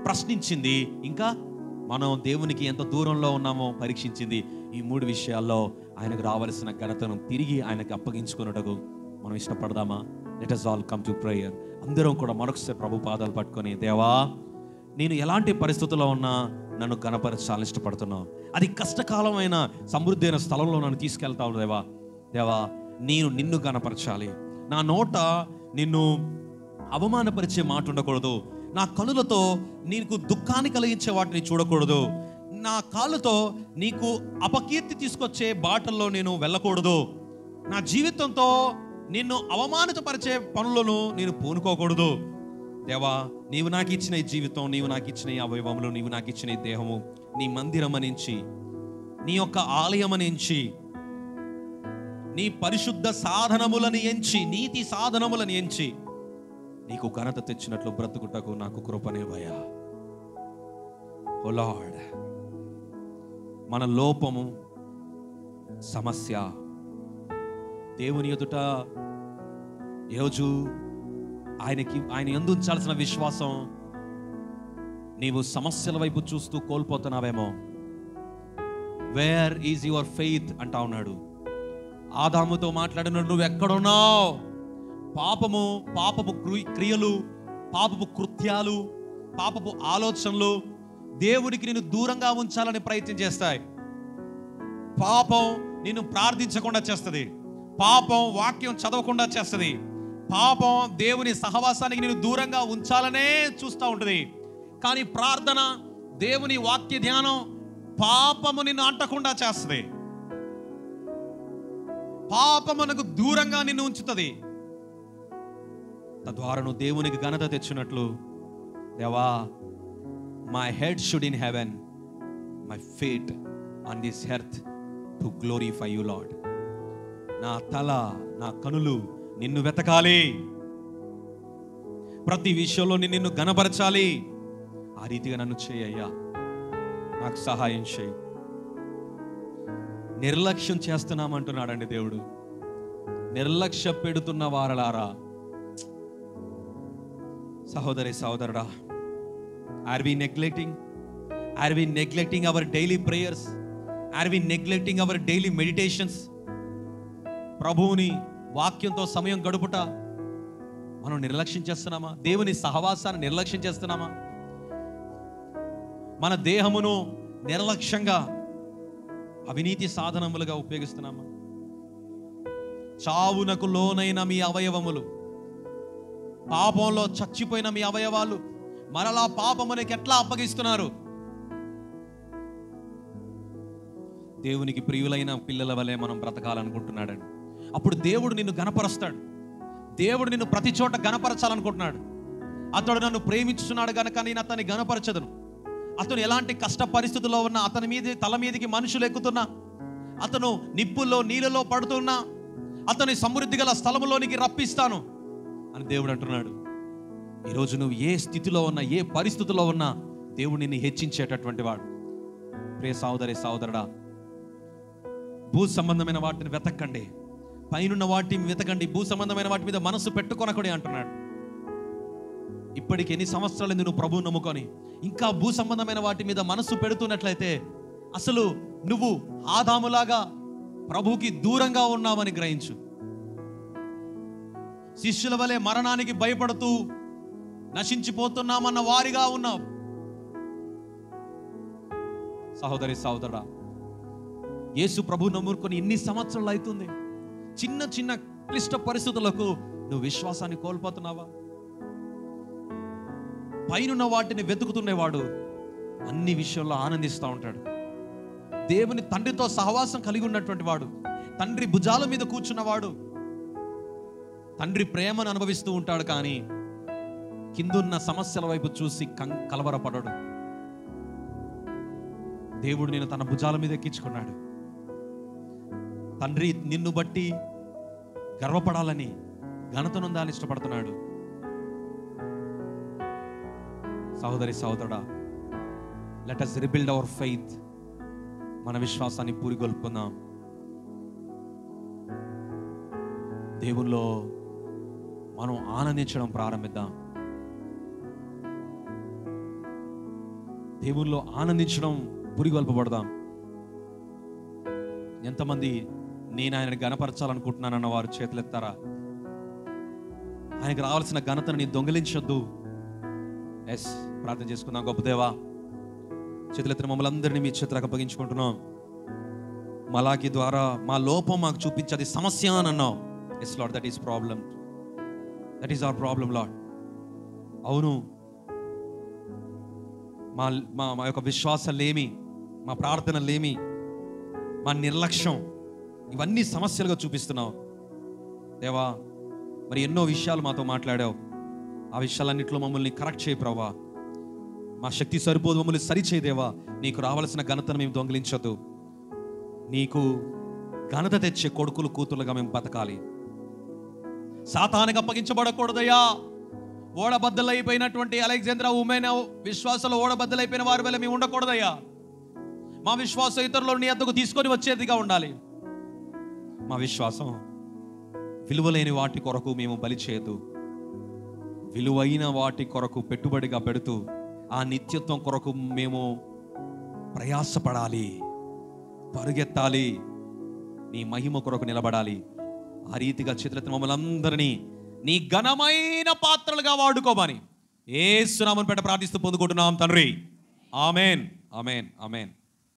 ప్రశ్నించింది. ఇంకా మనం దేవునికి ఎంత దూరంలో ఉన్నామో పరీక్షించింది. ఈ మూడు విషయాల్లో ఆయనకు రావాల్సిన ఘనతను తిరిగి ఆయనకు అప్పగించుకున్నటకు మనం ఇష్టపడదామా? Let us all come to prayer అందరం కూడా మరొకసారి ప్రభు పాదాలు పట్టుకొని దేవా నేను ఎలాంటి పరిస్థితుల్లో ఉన్నా నన్ను కనపరచాలని ఇష్టపడుతున్నావు. అది కష్టకాలమైన సమృద్ధి అయిన స్థలంలో నన్ను తీసుకెళ్తావు దేవా. దేవా నేను నిన్ను కనపరచాలి నా నోట నిన్ను అవమానపరిచే మాట ఉండకూడదు. నా కనులతో నీకు దుఃఖాన్ని కలిగించే వాటిని చూడకూడదు. నా కాళ్ళతో నీకు అపకీర్తి తీసుకొచ్చే బాటల్లో నేను వెళ్ళకూడదు. నా జీవితంతో నిన్ను అవమానితపరిచే పనులను నేను పూనుకోకూడదు. దేవా నీవు నాకు ఇచ్చిన ఈ జీవితం నీవు నాకు ఇచ్చిన ఈ అవయవములు నీవు నాకు ఇచ్చిన ఈ దేహము నీ మందిరం అనించి నీ యొక్క ఆలయం నుంచి నీ పరిశుద్ధ సాధనములను ఎంచి నీతి సాధనములను ఎంచి నీకు ఘనత తెచ్చినట్లు బ్రతుకుటకు నాకు కృపనే భయా లార్డ్ మన లోపము సమస్య. దేవుని ఎదుట ఏజు ఆయనకి ఆయన ఎందు ఉంచాల్సిన విశ్వాసం నీవు సమస్యల వైపు చూస్తూ కోల్పోతున్నావేమో. వేర్ ఈజ్ యువర్ ఫెయిత్ అంటా ఉన్నాడు. ఆదాముతో మాట్లాడిన నువ్వు ఎక్కడున్నావు పాపము పాపపు క్రియలు పాపపు కృత్యాలు పాపపు ఆలోచనలు దేవునికి నేను దూరంగా ఉంచాలని ప్రయత్నం చేస్తాయి. పాపం నిన్ను ప్రార్థించకుండా చేస్తుంది. పాపం వాక్యం చదవకుండా చేస్తుంది. పాపం దేవుని సహవాసానికి నేను దూరంగా ఉంచాలనే చూస్తూ ఉంటుంది. కానీ ప్రార్థన దేవుని వాక్య ధ్యానం పాపము నిన్ను అంటకుండా చేస్తుంది. పాపమునకు దూరంగా నిన్ను ఉంచుతుంది. తద్వారా నువ్వు దేవునికి ఘనత తెచ్చినట్లు దేవా my head should in heaven my feet on this earth to glorify you Lord నా తల నా కనులు నిన్ను వెతకాలి. ప్రతి విషయంలో నేను నిన్ను గనపరచాలి ఆ రీతిగా నన్ను చేయయ్యా నాకు సహాయం చేయి. నిర్లక్ష్యం చేస్తున్నామంటున్నాడండి దేవుడు. నిర్లక్ష్య పెడుతున్న వారలారా సహోదరి సహోదరుడా are we neglecting are we neglecting our daily prayers are we neglecting our daily meditations ప్రభువుని వాక్యంతో సమయం గడుపుట మనం నిర్లక్ష్యం చేస్తున్నామా? దేవుని సహవాసాన్ని నిర్లక్ష్యం చేస్తున్నామా? మన దేహమును నిర్లక్ష్యంగా అవినీతి సాధనములుగా ఉపయోగిస్తున్నామా? చావునకు లోనైన మీ అవయవములు పాపంలో చచ్చిపోయిన మీ అవయవాలు మరలా పాపమునికి ఎట్లా అప్పగిస్తున్నారు? దేవునికి ప్రియులైన పిల్లల వలె మనం బ్రతకాలనుకుంటున్నాడండి. అప్పుడు దేవుడు నిన్ను గనపరుస్తాడు దేవుడు నిన్ను ప్రతి చోట గనపరచాలనుకుంటున్నాడు అతడు నన్ను ప్రేమించుతున్నాడు గనక నేను అతన్ని గనపరచదును అతను ఎలాంటి కష్ట పరిస్థితుల్లో ఉన్నా అతని మీద తల మీదకి మనుషులు ఎక్కుతున్నా అతను నిప్పుల్లో నీళ్ళలో పడుతున్నా అతని సమృద్ధి గల స్థలములోనికి రప్పిస్తాను. అని దేవుడు అంటున్నాడు. ఈరోజు నువ్వు ఏ స్థితిలో ఉన్నా ఏ పరిస్థితిలో ఉన్నా దేవుడు నిన్ను హెచ్చించేటటువంటి వాడు. ప్రే సహోదరి సహోదరుడా భూ సంబంధమైన వాటిని వెతకండి. పైనున్న వాటిని వెతకండి. భూ సంబంధమైన వాటి మీద మనసు పెట్టుకొనకూడే అంటున్నాడు. ఇప్పటికి ఎన్ని సంవత్సరాలు నువ్వు ప్రభువు నమ్ముకొని? ఇంకా భూ సంబంధమైన వాటి మీద మనసు పెడుతున్నట్లయితే అసలు నువ్వు ఆదాములాగా ప్రభుకి దూరంగా ఉన్నావని గ్రహించు. శిష్యుల వలె మరణానికి భయపడుతూ నశించిపోతున్నామన్న వారిగా ఉన్నావు. సహోదరి సహోదరా యేసు ప్రభు నమ్ముకొని ఎన్ని సంవత్సరాలు అవుతుంది చిన్న చిన్న క్లిష్ట పరిస్థితులకు నువ్వు విశ్వాసాన్ని కోల్పోతున్నావా? పైనున్న వాటిని వెతుకుతుండేవాడు అన్ని విషయాల్లో ఆనందిస్తూ ఉంటాడు. దేవుని తండ్రితో సహవాసం కలిగి ఉన్నటువంటి వాడు తండ్రి భుజాల మీద కూర్చున్నవాడు తండ్రి ప్రేమను అనుభవిస్తూ ఉంటాడు కానీ కిందున్న సమస్యల వైపు చూసి కం- కలవరపడడు. దేవుడు నేను తన భుజాల మీద ఎక్కించుకున్నాడు. తండ్రి నిన్ను బట్టి గర్వపడాలని ఘనతనుందాలని ఇష్టపడుతున్నాడు. సహోదరి సహోదరుడా let us rebuild our faith మన విశ్వాసాన్ని పూరిగొల్పుకుందాం. దేవుల్లో మనం ఆనందించడం ప్రారంభిద్దాం. దేవుల్లో ఆనందించడం పురిగొల్పబడదాం. ఎంతమంది నేను ఆయన గనపరచాలనుకుంటున్నానన్న వారు చేతులెత్తారా? ఆయనకు రావాల్సిన ఘనతను నీ దొంగిలించొద్దు. ఎస్ ప్రార్థన చేసుకుందాం. గొప్ప దేవా చేతులెత్తిన మమ్మల్ని అందరినీ మీ చేతులకు అప్పగించుకుంటున్నాం. మలాకి ద్వారా మా లోపం మాకు చూపించేది సమస్య అని అన్నావు yes Lord that is problem that is our problem Lord అవును. మా మా మా యొక్క విశ్వాసలేమి మా ప్రార్థనలేమి మా నిర్లక్ష్యం ఇవన్నీ సమస్యలుగా చూపిస్తున్నావు. దేవా మరి ఎన్నో విషయాలు మాతో మాట్లాడావు. ఆ విషయాలన్నింటిలో మమ్మల్ని కరెక్ట్ చేయి ప్రభా మా శక్తి సరిపోదు మమ్మల్ని సరిచేయదేవా నీకు రావాల్సిన ఘనతను మేము దొంగిలించదు నీకు ఘనత తెచ్చే కొడుకులు కూతుర్లుగా మేము బతకాలి. సాతానికి అప్పగించబడకూడదయ్యా. ఓడబద్దలైపోయినటువంటి అలెగ్జాంద్రా ఉమెన్ విశ్వాసంలో ఓడబద్దలైపోయిన వారి వల్ల మేము ఉండకూడదయ్యా. మా విశ్వాసం ఇతరులను నీ అద్దకు తీసుకొని వచ్చేదిగా ఉండాలి. మా విశ్వాసం విలువలేని వాటి కొరకు మేము బలి చేయదు. విలువైన వాటి కొరకు పెట్టుబడిగా పెడుతూ ఆ నిత్యత్వం కొరకు మేము ప్రయాసపడాలి. పరుగెత్తాలి. నీ మహిమ కొరకు నిలబడాలి. ఆ రీతిగా చిత్రత మమ్మల్ని అందరినీ నీ ఘనమైన పాత్రలుగా వాడుకోమని ఏ సునామని పెట్ట ప్రార్థిస్తూ పొందుకుంటున్నాం తండ్రి. ఆమెన్. ఆమెన్. ఆమెన్.